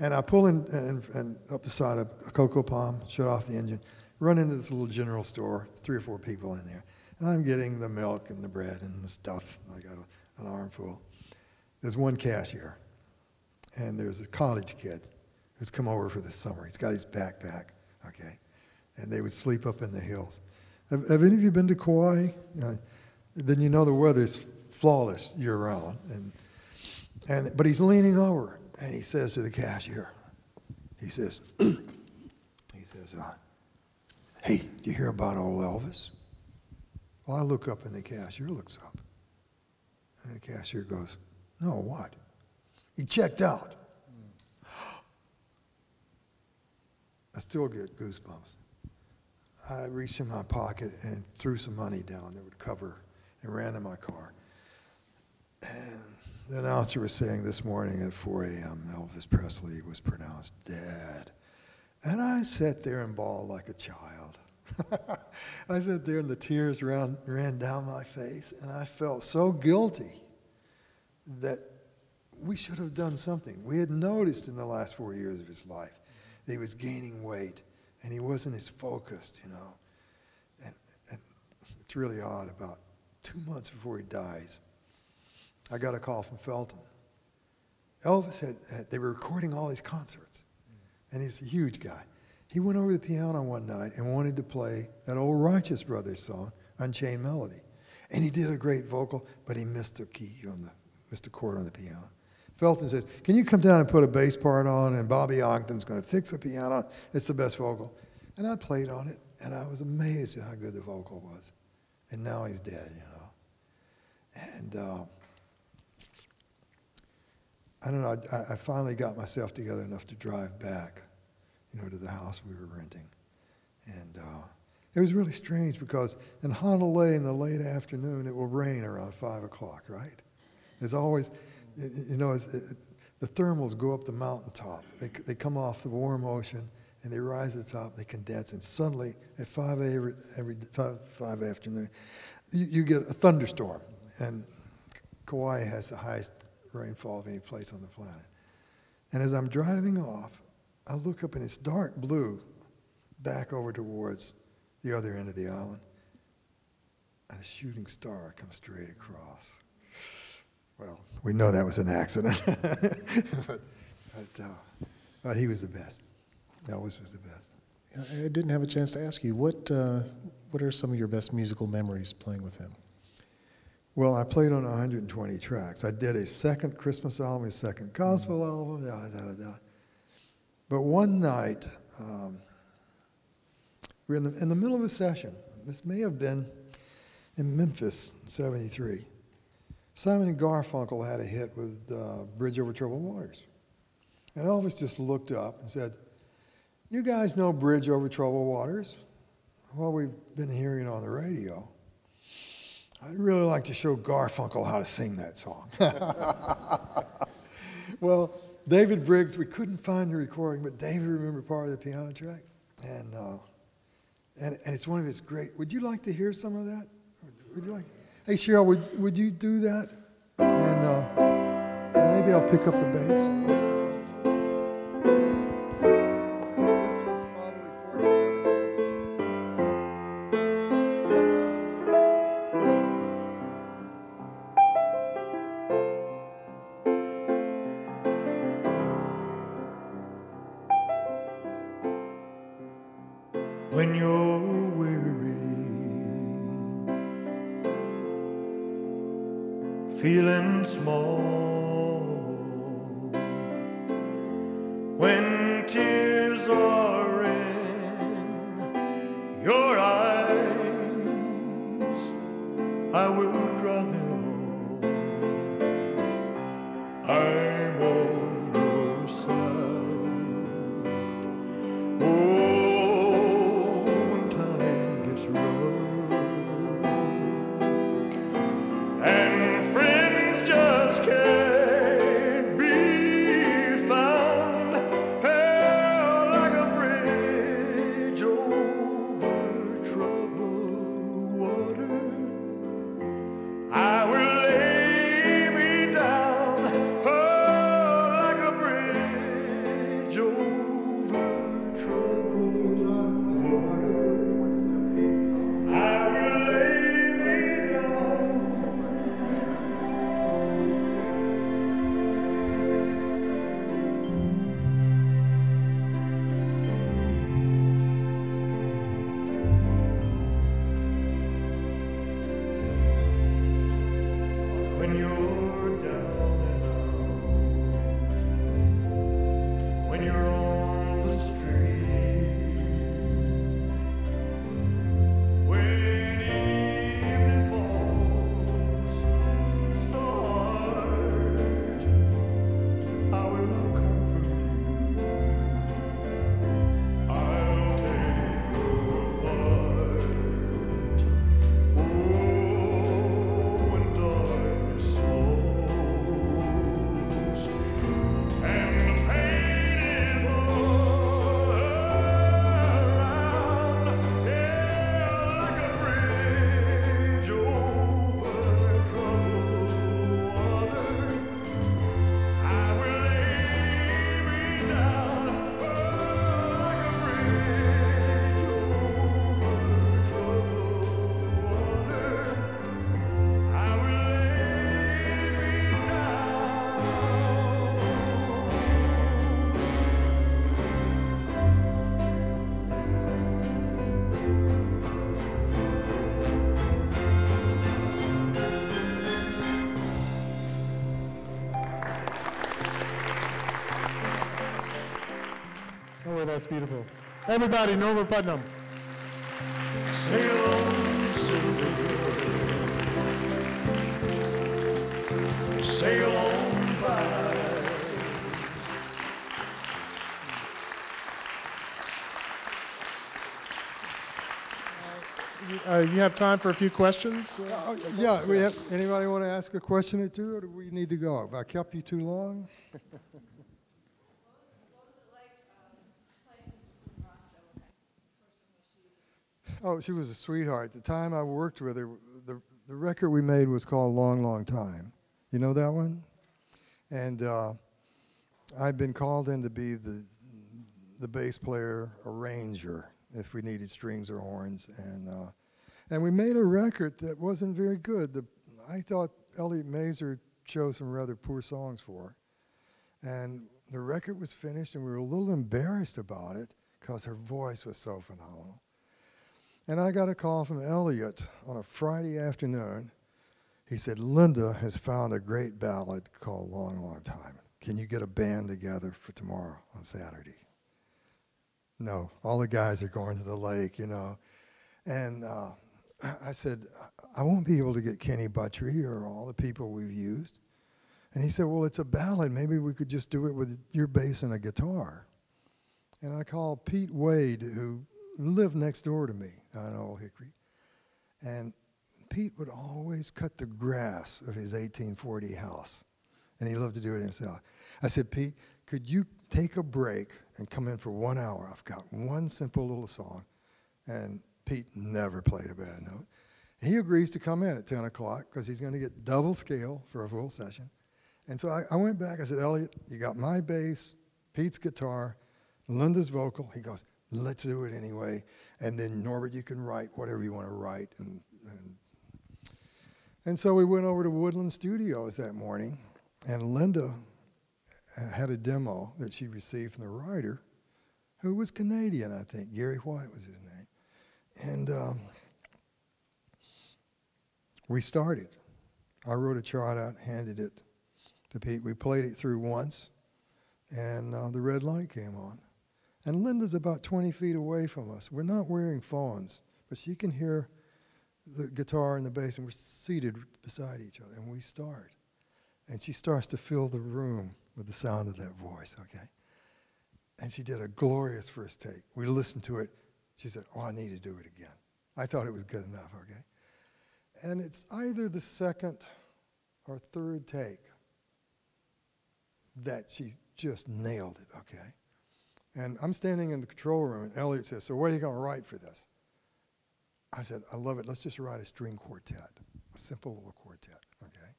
And I pull in and, and up the side of a cocoa palm, shut off the engine, run into this little general store, three or four people in there. And I'm getting the milk and the bread and the stuff. I got a, an armful. There's one cashier, and there's a college kid who's come over for the summer. He's got his backpack, okay? And they would sleep up in the hills. Have, have any of you been to Kauai? Uh, then you know the weather's flawless year round. And and, but he's leaning over and he says to the cashier, he says, he says, uh, hey, do you hear about old Elvis? Well, I look up and the cashier looks up. And the cashier goes, no, what? He checked out. I still get goosebumps. I reached in my pocket and threw some money down that would cover and ran to my car. And the announcer was saying this morning at 4 a.m. Elvis Presley was pronounced dead. And I sat there and bawled like a child. I sat there and the tears ran, ran down my face, and I felt so guilty that we should have done something. We had noticed in the last four years of his life that he was gaining weight and he wasn't as focused, you know. And, and it's really odd. About two months before he dies, I got a call from Felton. Elvis had, had, they were recording all these concerts, and he's a huge guy. He went over the piano one night and wanted to play that old Righteous Brothers song, Unchained Melody. And he did a great vocal, but he missed a key on the, missed a chord on the piano. Felton says, Can you come down and put a bass part on? And Bobby Ogdin's going to fix the piano. It's the best vocal. And I played on it, and I was amazed at how good the vocal was. And now he's dead, you know. And uh, I don't know, I, I finally got myself together enough to drive back, you know, to the house we were renting. And uh, it was really strange because in Hanalei in the late afternoon, it will rain around 5 o'clock, right? It's always, you know, it, the thermals go up the mountaintop. They, they come off the warm ocean and they rise to the top, they condense, and suddenly at 5 every, every 5, 5 afternoon, you, you get a thunderstorm. And Kauai has the highest rainfall of any place on the planet. And as I'm driving off, I look up and it's dark blue back over towards the other end of the island. And a shooting star comes straight across. Well, we know that was an accident, but, but, uh, but, he was the best. Elvis was the best. I didn't have a chance to ask you what. Uh, what are some of your best musical memories playing with him? Well, I played on 120 tracks. I did a second Christmas album, a second gospel album, da, da, da, da. But one night, um, we were in the, in the middle of a session. This may have been in Memphis, 73. Simon Garfunkel had a hit with uh, Bridge Over Troubled Waters. And Elvis just looked up and said, You guys know Bridge Over Troubled Waters? Well, we've been hearing on the radio. I'd really like to show Garfunkel how to sing that song. well, David Briggs, we couldn't find the recording, but David remembered part of the piano track. And, uh, and, and it's one of his great. Would you like to hear some of that? Would you like? Hey, Cheryl, would, would you do that? And, uh, and maybe I'll pick up the bass. that's beautiful. Everybody, Norbert Putnam. Sail Sail on by. Uh, you have time for a few questions? Uh, oh, yeah, we have, anybody want to ask a question or two, or do we need to go? Have I kept you too long? Oh, she was a sweetheart. The time I worked with her, the, the record we made was called Long, Long Time. You know that one? And uh, I'd been called in to be the, the bass player arranger if we needed strings or horns. And, uh, and we made a record that wasn't very good. The, I thought Elliot Mazer chose some rather poor songs for. And the record was finished, and we were a little embarrassed about it because her voice was so phenomenal. And I got a call from Elliot on a Friday afternoon. He said, Linda has found a great ballad called Long, Long Time. Can you get a band together for tomorrow on Saturday? No, all the guys are going to the lake, you know. And uh, I said, I won't be able to get Kenny Buttrey or all the people we've used. And he said, Well, it's a ballad. Maybe we could just do it with your bass and a guitar. And I called Pete Wade, who lived next door to me on Old Hickory. And Pete would always cut the grass of his 1840 house. And he loved to do it himself. I said, Pete, could you take a break and come in for one hour? I've got one simple little song. And Pete never played a bad note. He agrees to come in at 10 o'clock because he's going to get double scale for a full session. And so I, I went back. I said, Elliot, you got my bass, Pete's guitar, Linda's vocal. He goes, let's do it anyway. And then Norbert, you can write whatever you want to write. And, and, and so we went over to Woodland Studios that morning, and Linda had a demo that she received from the writer, who was Canadian, I think. Gary White was his name. And um, we started. I wrote a chart out, handed it to Pete. We played it through once, and uh, the red light came on. And Linda's about 20 feet away from us. We're not wearing phones, but she can hear the guitar and the bass, and we're seated beside each other, and we start. And she starts to fill the room with the sound of that voice, okay? And she did a glorious first take. We listened to it. She said, Oh, I need to do it again. I thought it was good enough, okay? And it's either the second or third take that she just nailed it, okay? And I'm standing in the control room, and Elliot says, So, what are you going to write for this? I said, I love it. Let's just write a string quartet, a simple little quartet, okay?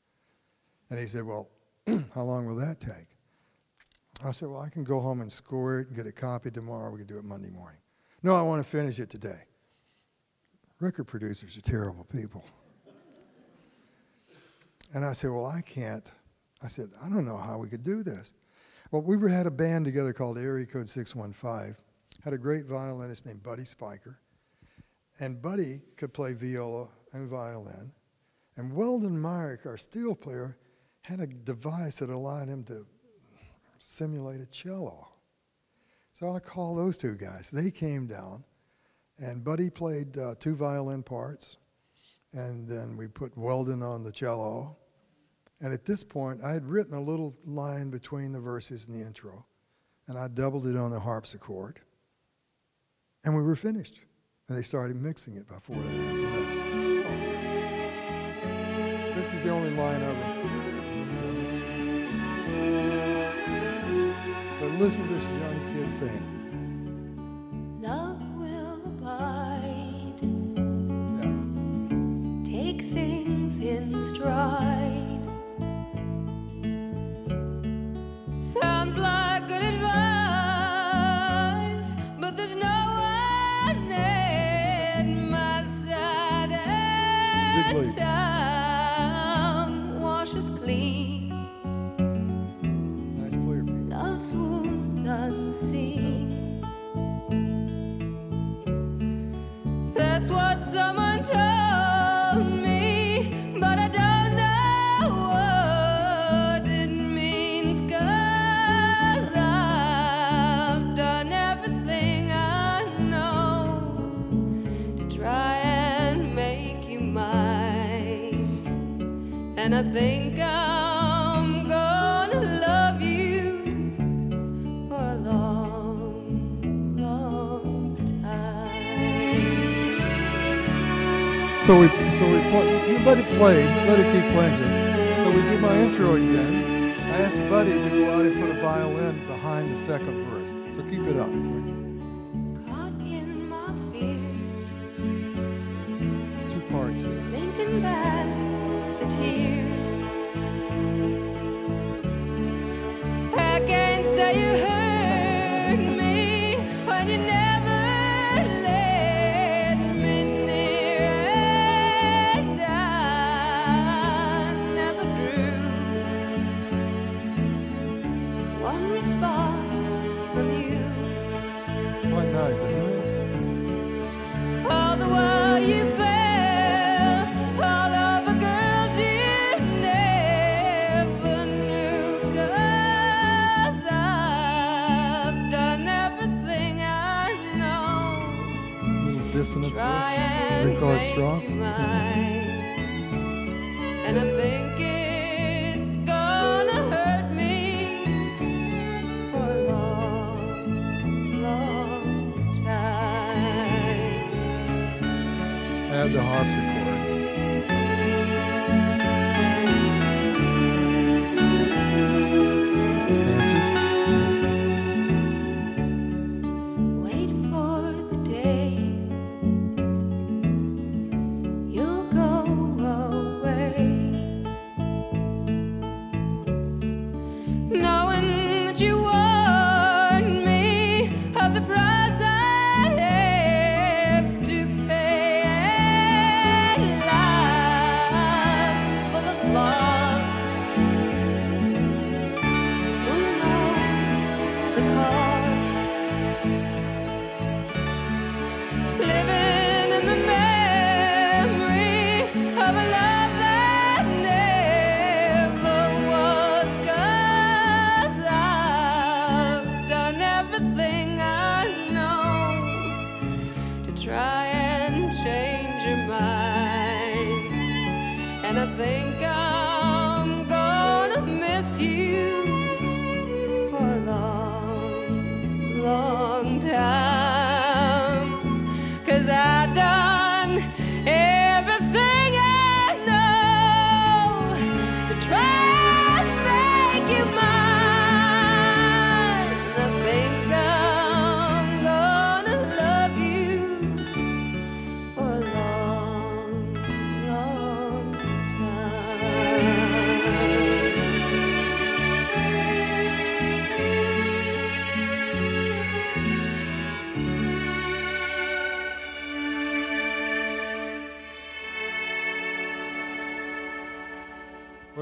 And he said, Well, how long will that take? I said, Well, I can go home and score it and get a copy tomorrow. We can do it Monday morning. No, I want to finish it today. Record producers are terrible people. And I said, Well, I can't. I said, I don't know how we could do this. Well, we were, had a band together called Area Code 615, had a great violinist named Buddy Spicher. And Buddy could play viola and violin. And Weldon Myrick, our steel player, had a device that allowed him to simulate a cello. So I called those two guys. They came down, and Buddy played uh, two violin parts, and then we put Weldon on the cello. And at this point, I had written a little line between the verses and the intro, and I doubled it on the harpsichord, and we were finished. And they started mixing it by four that afternoon. Oh. This is the only line I. But listen to this young kid sing. Love will abide. Yeah. Take things in stride. I think I'm gonna love you for a long, long time. so we so we play, you let it play, let it keep playing. So we do my intro again. I asked Buddy to go out and put a violin behind the second verse. So keep it up. Say you hurt dissonance Try there. make Strauss. mine. And I think it's gonna hurt me for a long, long time. Add the harpsichord.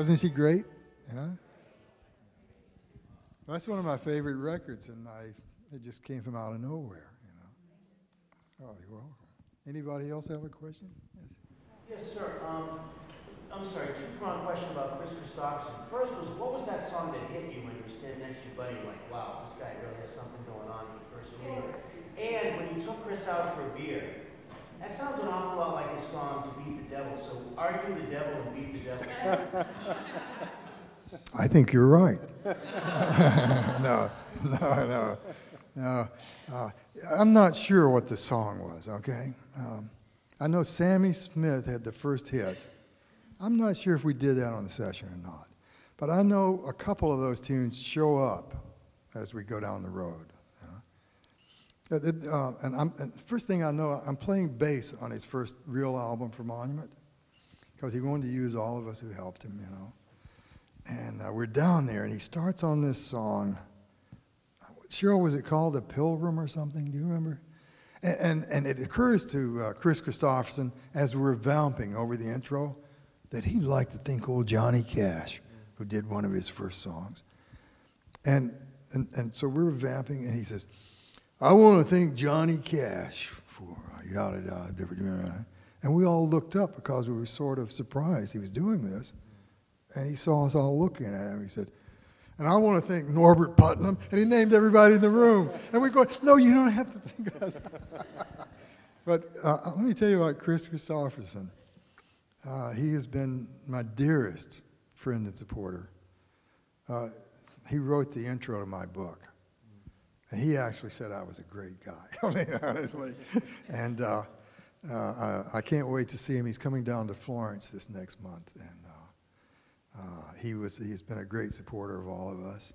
Wasn't she great? Yeah. That's one of my favorite records, and I it just came from out of nowhere, you know. Oh, you're welcome. Anybody else have a question? Yes. Yes, sir. Um, I'm sorry, two-pronged question about Kris Kristofferson. First was, what was that song that hit you when you were standing next to your buddy, like, wow, this guy really has something going on in the first meeting? And when you took Kris out for a beer, that sounds an awful lot like his song "To Beat the Devil." So, argue the devil and beat the devil? I think you're right. no, no, no, no. Uh, I'm not sure what the song was, okay? Um, I know Sammi Smith had the first hit. I'm not sure if we did that on the session or not. But I know a couple of those tunes show up as we go down the road. Uh, and, I'm, and first thing I know, I'm playing bass on his first real album for Monument because he wanted to use all of us who helped him, you know. And uh, we're down there, and he starts on this song. Cheryl, was it called The Pilgrim or something? Do you remember? And, and, and it occurs to uh, Kris Kristofferson as we're vamping over the intro that he'd like to think old Johnny Cash, who did one of his first songs. And, and, and so we're vamping, and he says, I want to thank Johnny Cash for yada yada, different. And we all looked up because we were sort of surprised he was doing this. And he saw us all looking at him. He said, and I want to thank Norbert Putnam. And he named everybody in the room. And we go, no, you don't have to think of that. but uh, let me tell you about Kris Kristofferson. Uh, he has been my dearest friend and supporter. Uh, he wrote the intro to my book. And he actually said I was a great guy. I mean, honestly. And uh, uh, I, I can't wait to see him. He's coming down to Florence this next month, and uh, uh, he was he's been a great supporter of all of us,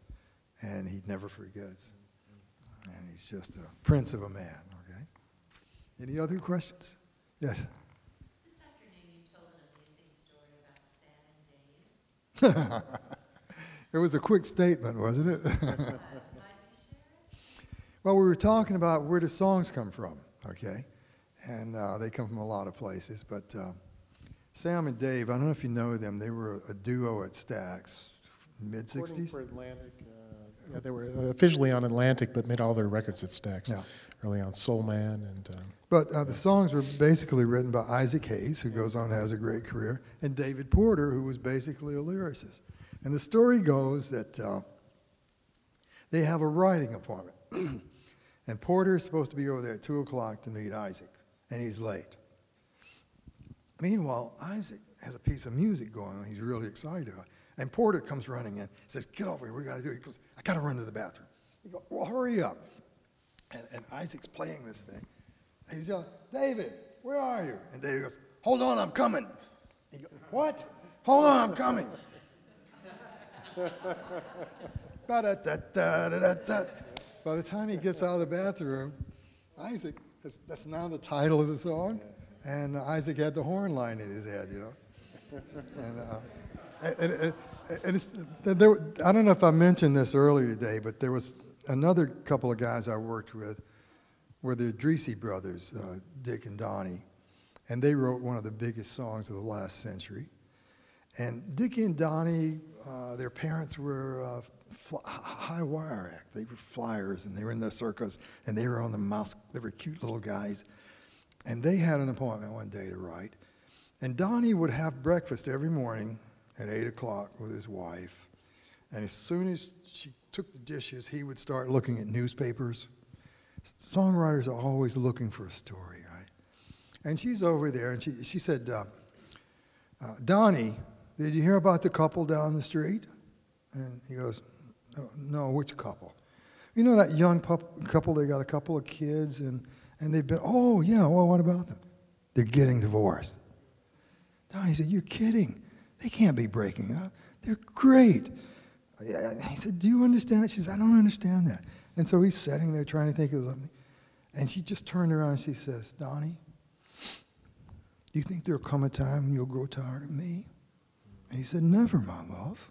and he never forgets. And he's just a prince of a man. Okay. Any other questions? Yes. This afternoon, you told an amusing story about Sam and Dave. It was a quick statement, wasn't it? Mind you share it? Well, we were talking about where do songs come from, okay? And uh, they come from a lot of places. But uh, Sam and Dave, I don't know if you know them, they were a duo at Stax, mid 60s? for Atlantic. Uh, yeah, they were officially on Atlantic, but made all their records at Stax Yeah. early on. Soul Man and um, But uh, the songs were basically written by Isaac Hayes, who goes on and has a great career, and David Porter, who was basically a lyricist. And the story goes that uh, they have a writing appointment. and Porter is supposed to be over there at 2 o'clock to meet Isaac, and he's late. Meanwhile, Isaac has a piece of music going on he's really excited about. And Porter comes running in, says, Get over here, we got to do it. He goes, I got to run to the bathroom. He goes, Well, hurry up. And, and Isaac's playing this thing. And he's yelling, David, where are you? And David goes, Hold on, I'm coming. He goes, What? Hold on, I'm coming. Ba-da-da-da-da-da-da. By the time he gets out of the bathroom, Isaac, that's, that's now the title of the song, and Isaac had the horn line in his head, you know. And, uh, and, and, and it's, there, I don't know if I mentioned this earlier today, but there was another couple of guys I worked with were the Addrisi brothers, uh, Dick and Donnie, and they wrote one of the biggest songs of the last century. And Dickie and Donnie, uh, their parents were uh, high wire act. They were flyers, and they were in the circus, and they were on the mouse. They were cute little guys, and they had an appointment one day to write. And Donnie would have breakfast every morning at eight o'clock with his wife, and as soon as she took the dishes, he would start looking at newspapers. Songwriters are always looking for a story, right? And she's over there, and she she said. Uh, uh, Donnie, did you hear about the couple down the street? And he goes, no, which couple? You know that young couple, they got a couple of kids, and, and they've been, oh, yeah, well, what about them? They're getting divorced. Donnie said, you're kidding. They can't be breaking up. They're great. He said, do you understand that? She said, I don't understand that. And so he's sitting there trying to think of something. And she just turned around and she says, Donnie, do you think there'll come a time when you'll grow tired of me? And he said, Never, my love.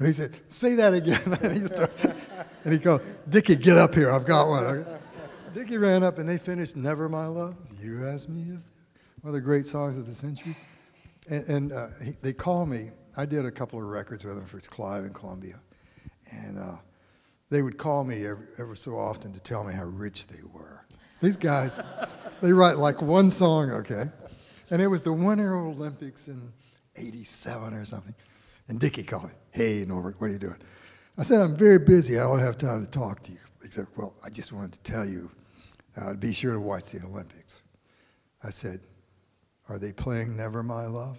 And he said, Say that again. and, he started, and he goes, Dickie, get up here. I've got one. Dickie ran up and they finished Never, My Love. You asked me if one of the great songs of the century. And, and uh, he, they call me. I did a couple of records with them for Clive and Columbia. And uh, they would call me every, every so often to tell me how rich they were. These guys, they write like one song, okay? And it was the Winter Olympics in 87 or something. And Dickie called hey, Norbert, what are you doing? I said, I'm very busy. I don't have time to talk to you. He said, well, I just wanted to tell you, uh, be sure to watch the Olympics. I said, are they playing Never My Love?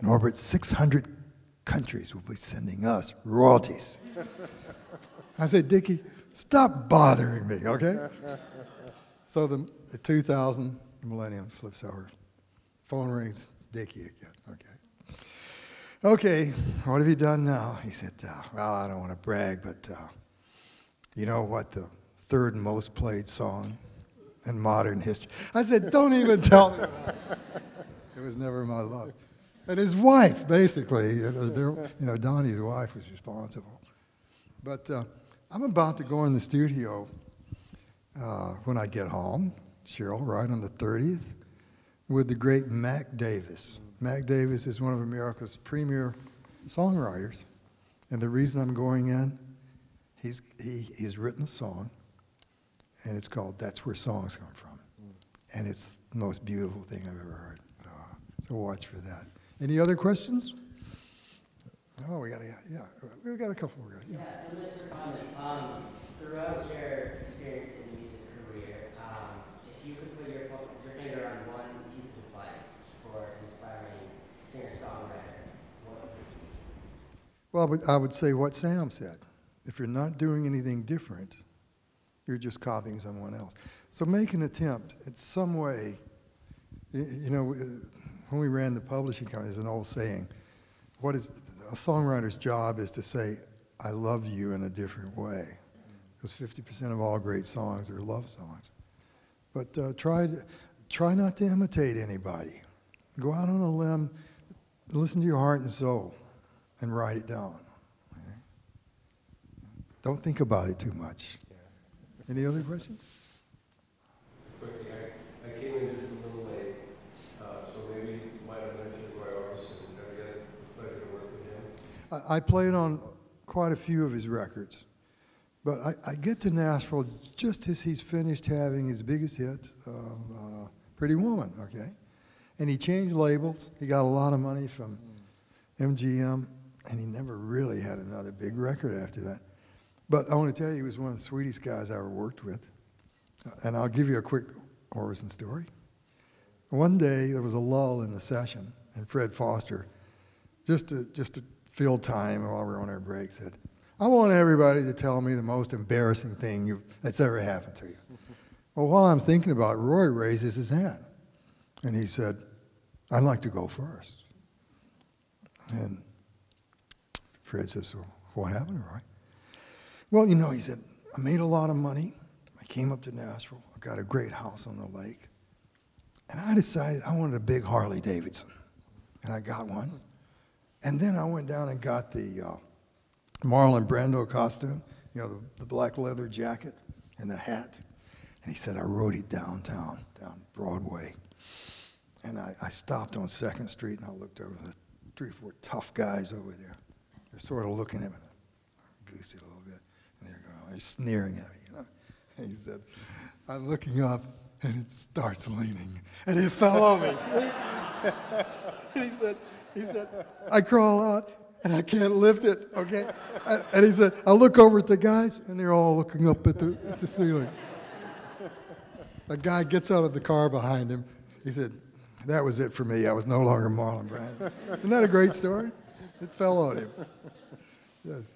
Norbert, 600 countries will be sending us royalties. I said, Dickie, stop bothering me, okay? So the, the 2000, millennium flips over. Phone rings, Dickie again, okay. Okay, what have you done now? He said, uh, well, I don't want to brag, but uh, you know what the third most played song in modern history? I said, don't even tell me it. Was Never My Love. And his wife, basically, you know, their- you know Donnie's wife was responsible. But uh, I'm about to go in the studio uh, when I get home, Cheryl, right on the 30th, with the great Mac Davis. Mac Davis is one of America's premier songwriters. And the reason I'm going in, he's, he, he's written a song, and it's called That's Where Songs Come From. And it's the most beautiful thing I've ever heard. Uh, so watch for that. Any other questions? Oh, we got to, yeah, we got a couple more. Yeah. Yeah, so Mr. Conley, um, throughout your experience in the music career, um, if you could put your, your finger on one piece of advice for an inspiring Well, I would, say what Sam said. If you're not doing anything different, You're just copying someone else. So make an attempt in some way. y- You know, when we ran the publishing company, there's an old saying. What is a songwriter's job is to say, "I love you" in a different way, because 50% of all great songs are love songs. But uh, try to, try not to imitate anybody. Go out on a limb, listen to your heart and soul, and write it down. okay? Don't think about it too much. Any other questions? Quickly, I, I came in just a little late, so maybe might have mentioned Roy Orbison. Have you had the pleasure to work with him? I, I played on quite a few of his records, but I, I get to Nashville just as he's finished having his biggest hit, um, uh, Pretty Woman, okay? And he changed labels. He got a lot of money from MGM, and he never really had another big record after that. But I want to tell you, he was one of the sweetest guys I ever worked with. Uh, And I'll give you a quick Orbison story. One day, there was a lull in the session, and Fred Foster, just to, just to fill time while we were on our break, said, I want everybody to tell me the most embarrassing thing that's ever happened to you. well, while I'm thinking about it, Roy raises his hand, and he said, I'd like to go first. And Fred says, well, what happened, Roy? Well, you know, he said, I made a lot of money. I came up to Nashville. I got a great house on the lake. And I decided I wanted a big Harley Davidson. And I got one. And then I went down and got the uh, Marlon Brando costume, you know, the, the black leather jacket and the hat. And he said, I rode it downtown, down Broadway. And I, I stopped on 2nd Street and I looked over the three or four tough guys over there. They're sort of looking at me, goosey a little bit. And they're going, they're sneering at me, you know. And he said, I'm looking up and it starts leaning. And it fell on me. and he said, he said, I crawl out and I can't lift it, okay? And- he said, I look over at the guys and they're all looking up at the, at the ceiling. A guy gets out of the car behind him. He said, that was it for me. I was no longer Marlon Brando. Isn't that a great story? It fell on him. Yes.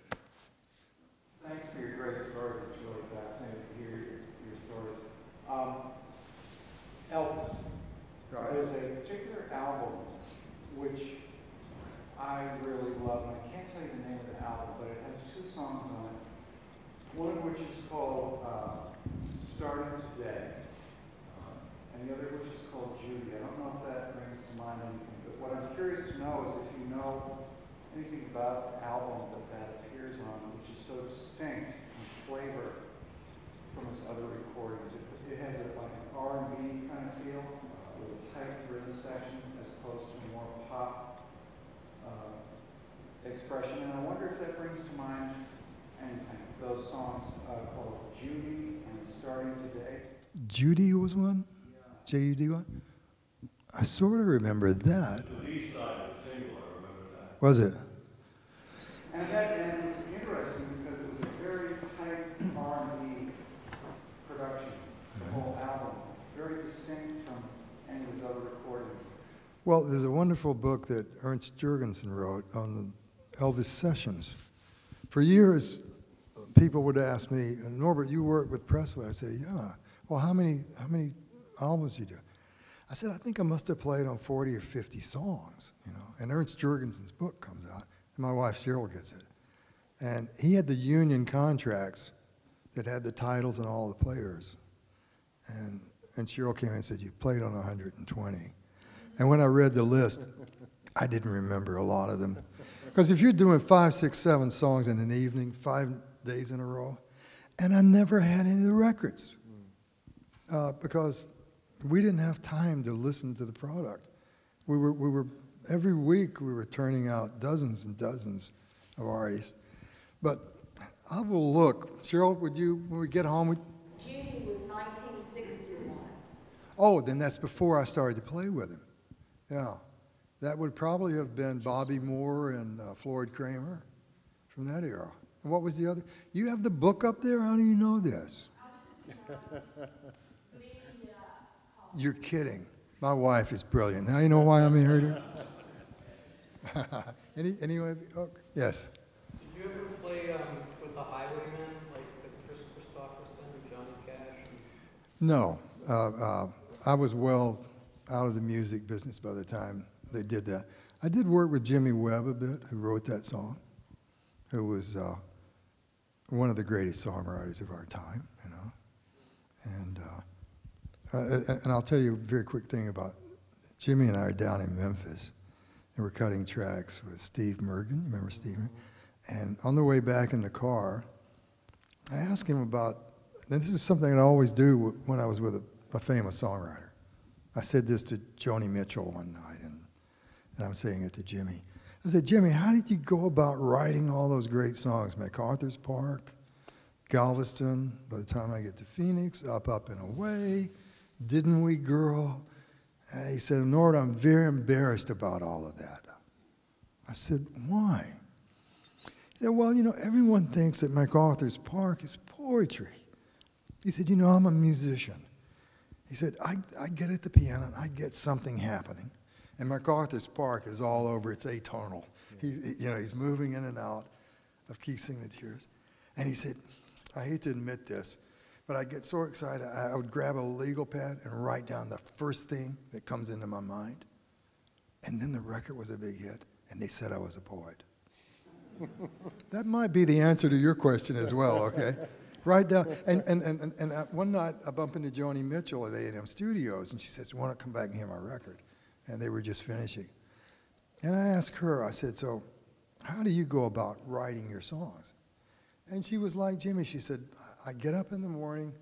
Thanks for your great stories. It's really fascinating to hear your, your stories. Um, Elvis, Right. there's a particular album which I really love. And I can't tell you the name of the album, but it has two songs on it. One of which is called uh, Starting Today, and the other which is called Judy. I don't know if that brings to mind anything, but what I'm curious to know is if you know anything about the album that that appears on, which is so distinct in flavor from his other recordings. It, it has a, like an R&B kind of feel uh, with a tight rhythm section as opposed to more pop uh, expression. And I wonder if that brings to mind anything. Those songs uh, called Judy and Starting Today. Judy was one? J U D Y? I sort of remember that. The B was remember that. Was it? And that and it was interesting because it was a very tight R&B production, the whole album, very distinct from any of his other recordings. Well, there's a wonderful book that Ernst Jorgensen wrote on the Elvis sessions. For years, people would ask me, Norbert, you worked with Presley. I'd say, yeah. Well, how many, how many albums you do? I said, I think I must have played on 40 or 50 songs, you know. And Ernst Jorgensen's book comes out, and my wife Cheryl gets it. And he had the union contracts that had the titles and all the players. And, and Cheryl came in and said, you played on 120. And when I read the list, I didn't remember a lot of them. Because if you're doing five, six, seven songs in an evening, five days in a row, and I never had any of the records uh, because we didn't have time to listen to the product. We were, we were, every week we were turning out dozens and dozens of artists. But I will look. Cheryl, would you, when we get home, would, Judy was 1961. Oh, then that's before I started to play with him. Yeah. That would probably have been Bobby Moore and uh, Floyd Cramer from that era. And what was the other? You have the book up there? How do you know this? You're kidding. My wife is brilliant. Now you know why I'm here. Any, anyone? Oh, yes. Did you ever play um, with the Highwaymen, like as Kris Kristofferson or Johnny Cash? No, uh, uh, I was well out of the music business by the time they did that. I did work with Jimmy Webb a bit, who wrote that song, who was uh, one of the greatest songwriters of our time, you know. And uh, and I'll tell you a very quick thing about Jimmy and I are down in Memphis, and we're cutting tracks with Steve Mergen. Remember Steve? And on the way back in the car, I asked him about. And this is something I always do when I was with a, a famous songwriter. I said this to Joni Mitchell one night, and, and I'm saying it to Jimmy. I said, Jimmy, how did you go about writing all those great songs? MacArthur's Park, Galveston, by the time I get to Phoenix, Up, Up, and Away, Didn't We, Girl? And he said, Nord, I'm very embarrassed about all of that. I said, why? He said, well, you know, everyone thinks that MacArthur's Park is poetry. He said, you know, I'm a musician. He said, I, I get at the piano and I get something happening. And MacArthur's Park is all over, it's atonal. He, you know, he's moving in and out of key signatures. And he said, I hate to admit this, but I get so excited, I would grab a legal pad and write down the first thing that comes into my mind. And then the record was a big hit, and they said I was a poet. that might be the answer to your question as well, okay? Write down. And, and, and, and, uh, one night I bump into Joni Mitchell at A&M Studios, and she says, you want to come back and hear my record? And they were just finishing. And I asked her, I said, so how do you go about writing your songs? And she was like Jimmy. She said, I get up in the morning,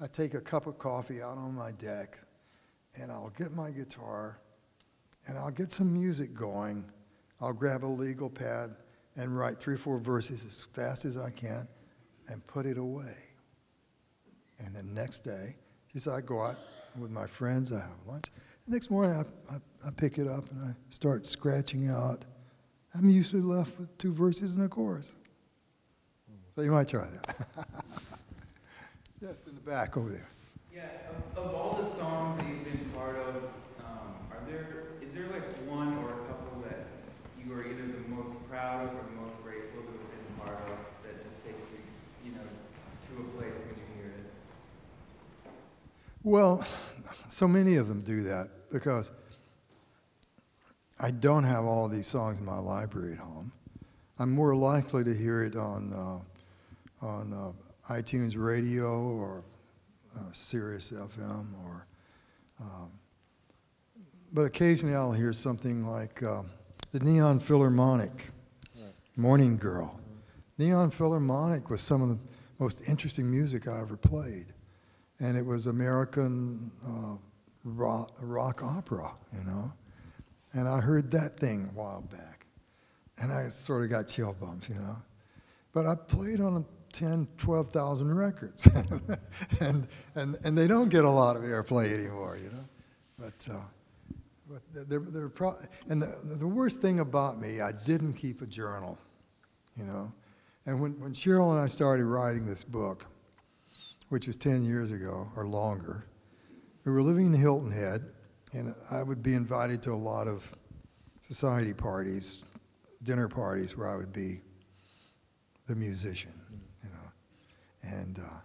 I take a cup of coffee out on my deck, and I'll get my guitar, and I'll get some music going. I'll grab a legal pad and write three or four verses as fast as I can and put it away. And the next day, she said, I go out with my friends, I have lunch. The next morning, I, I, I pick it up and I start scratching out. I'm usually left with two verses and a chorus. So you might try that. yes, in the back over there. Yeah, of, of all the songs that you've been part of, um, are there is there like one or a couple that you are either the most proud of or the most grateful to have been part of that just takes you, you know, to a place when you hear it? Well, so many of them do that because I don't have all of these songs in my library at home. I'm more likely to hear it on uh, on uh, iTunes Radio or uh, Sirius FM or. Um, but occasionally I'll hear something like uh, the Neon Philharmonic, Morning Girl. Neon Philharmonic was some of the most interesting music I ever played, and it was American uh, rock, rock opera, you know. And I heard that thing a while back, and I sort of got chill bumps, you know. But I played on 10, 12,000 records, and, and, and they don't get a lot of airplay anymore, you know. But, uh, but they're, they're pro- and the, the worst thing about me, I didn't keep a journal, you know. And when, when Cheryl and I started writing this book, which was 10 years ago or longer, we were living in Hilton Head, and I would be invited to a lot of society parties, dinner parties where I would be the musician. And, uh,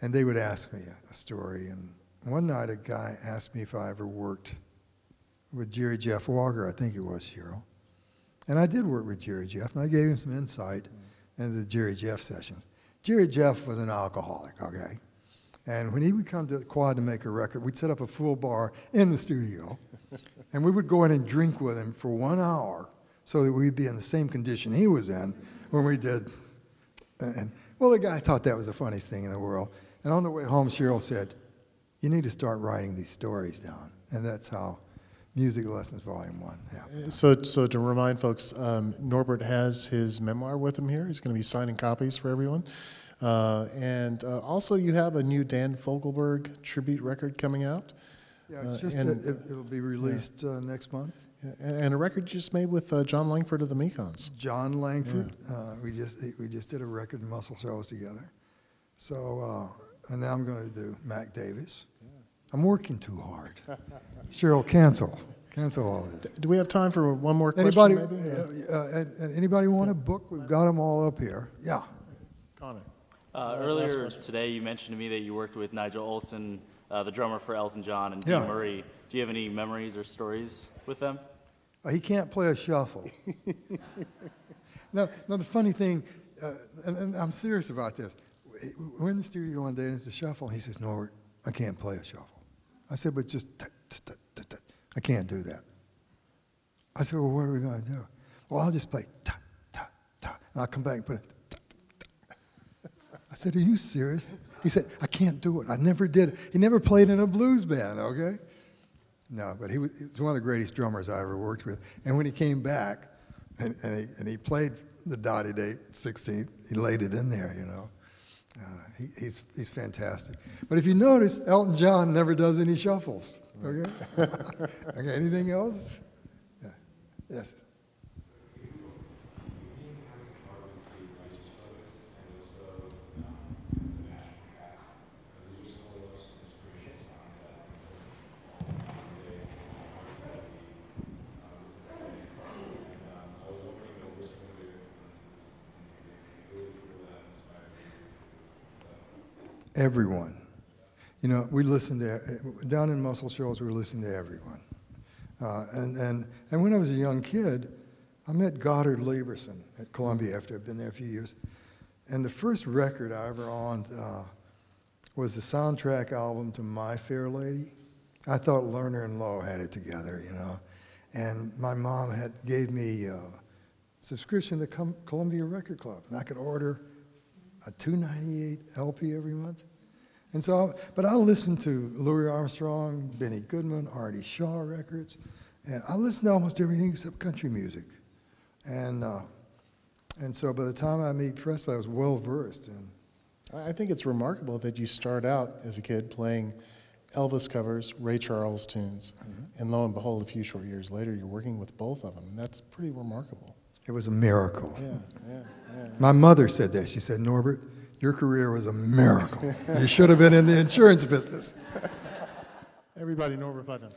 and they would ask me a, story. And one night a guy asked me if I ever worked with Jerry Jeff Walker, I think it was Cheryl. And I did work with Jerry Jeff, and I gave him some insight into the Jerry Jeff sessions. Jerry Jeff was an alcoholic, okay? And when he would come to the quad to make a record, we'd set up a full bar in the studio, and we would go in and drink with him for one hour so that we'd be in the same condition he was in when we did. And well, the guy thought that was the funniest thing in the world. And on the way home, Cheryl said, "You need to start writing these stories down," and that's how Music Lessons Volume One happened. So, so to remind folks, um, Norbert has his memoir with him here. He's going to be signing copies for everyone. Uh, and uh, also, you have a new Dan Fogelberg tribute record coming out. Yeah, it's Uh, just and- that it, it'll be released uh, next month. And, and a record you just made with uh, Jon Langford of the Mekons. Jon Langford. Uh, we just we just did a record and Muscle Shoals together. So uh, and now I'm going to do Mac Davis. I'm working too hard. Cheryl, cancel, cancel all this. Do we have time for one more question? Anybody? maybe? Uh, uh, and- and anybody want a book? We've got them all up here. Yeah. Connor. Uh, last earlier today, you mentioned to me that you worked with Nigel Olsson uh, the drummer for Elton John and Yeah. Dee Murray. Do you have any memories or stories with them? Uh, He can't play a shuffle. no, no, the funny thing, uh, and, and I'm serious about this. We're in the studio one day and it's a shuffle. He says, Norbert, I can't play a shuffle. I said, but just, tut, tut, tut, tut. I can't do that. I said, well, what are we going to do? Well, I'll just play ta, ta, ta, and I'll come back and put it. Ta, ta, ta. I said, are you serious? He said, I can't do it. I never did it. He never played in a blues band, okay? No, but he was, he was one of the greatest drummers I ever worked with. And when he came back and, and, he, and he played the dotted eighth 16th, he laid it in there, you know. Uh, he, he's, he's fantastic. But if you notice, Elton John never does any shuffles, okay? okay, anything else? Yeah. Yes. Everyone. You know, we listened to, down in Muscle Shoals, we were listening to everyone. Uh, and, and, and when I was a young kid, I met Goddard Lieberson at Columbia after I'd been there a few years. And the first record I ever owned uh, was the soundtrack album to My Fair Lady. I thought Lerner and Loewe had it together, you know. And my mom had gave me a subscription to Columbia Record Club, and I could order a 298 LP every month. And so, but I listened to Louis Armstrong, Benny Goodman, Artie Shaw records, and I listened to almost everything except country music. And, uh, and so by the time I meet Presley, I was well versed in. I I think it's remarkable that you start out as a kid playing Elvis covers, Ray Charles tunes, and lo and behold, a few short years later, you're working with both of them. That's pretty remarkable. It was a miracle. Yeah, yeah. My mother said that. She said, Norbert, your career was a miracle. you should have been in the insurance business. Everybody, Norbert Putnam.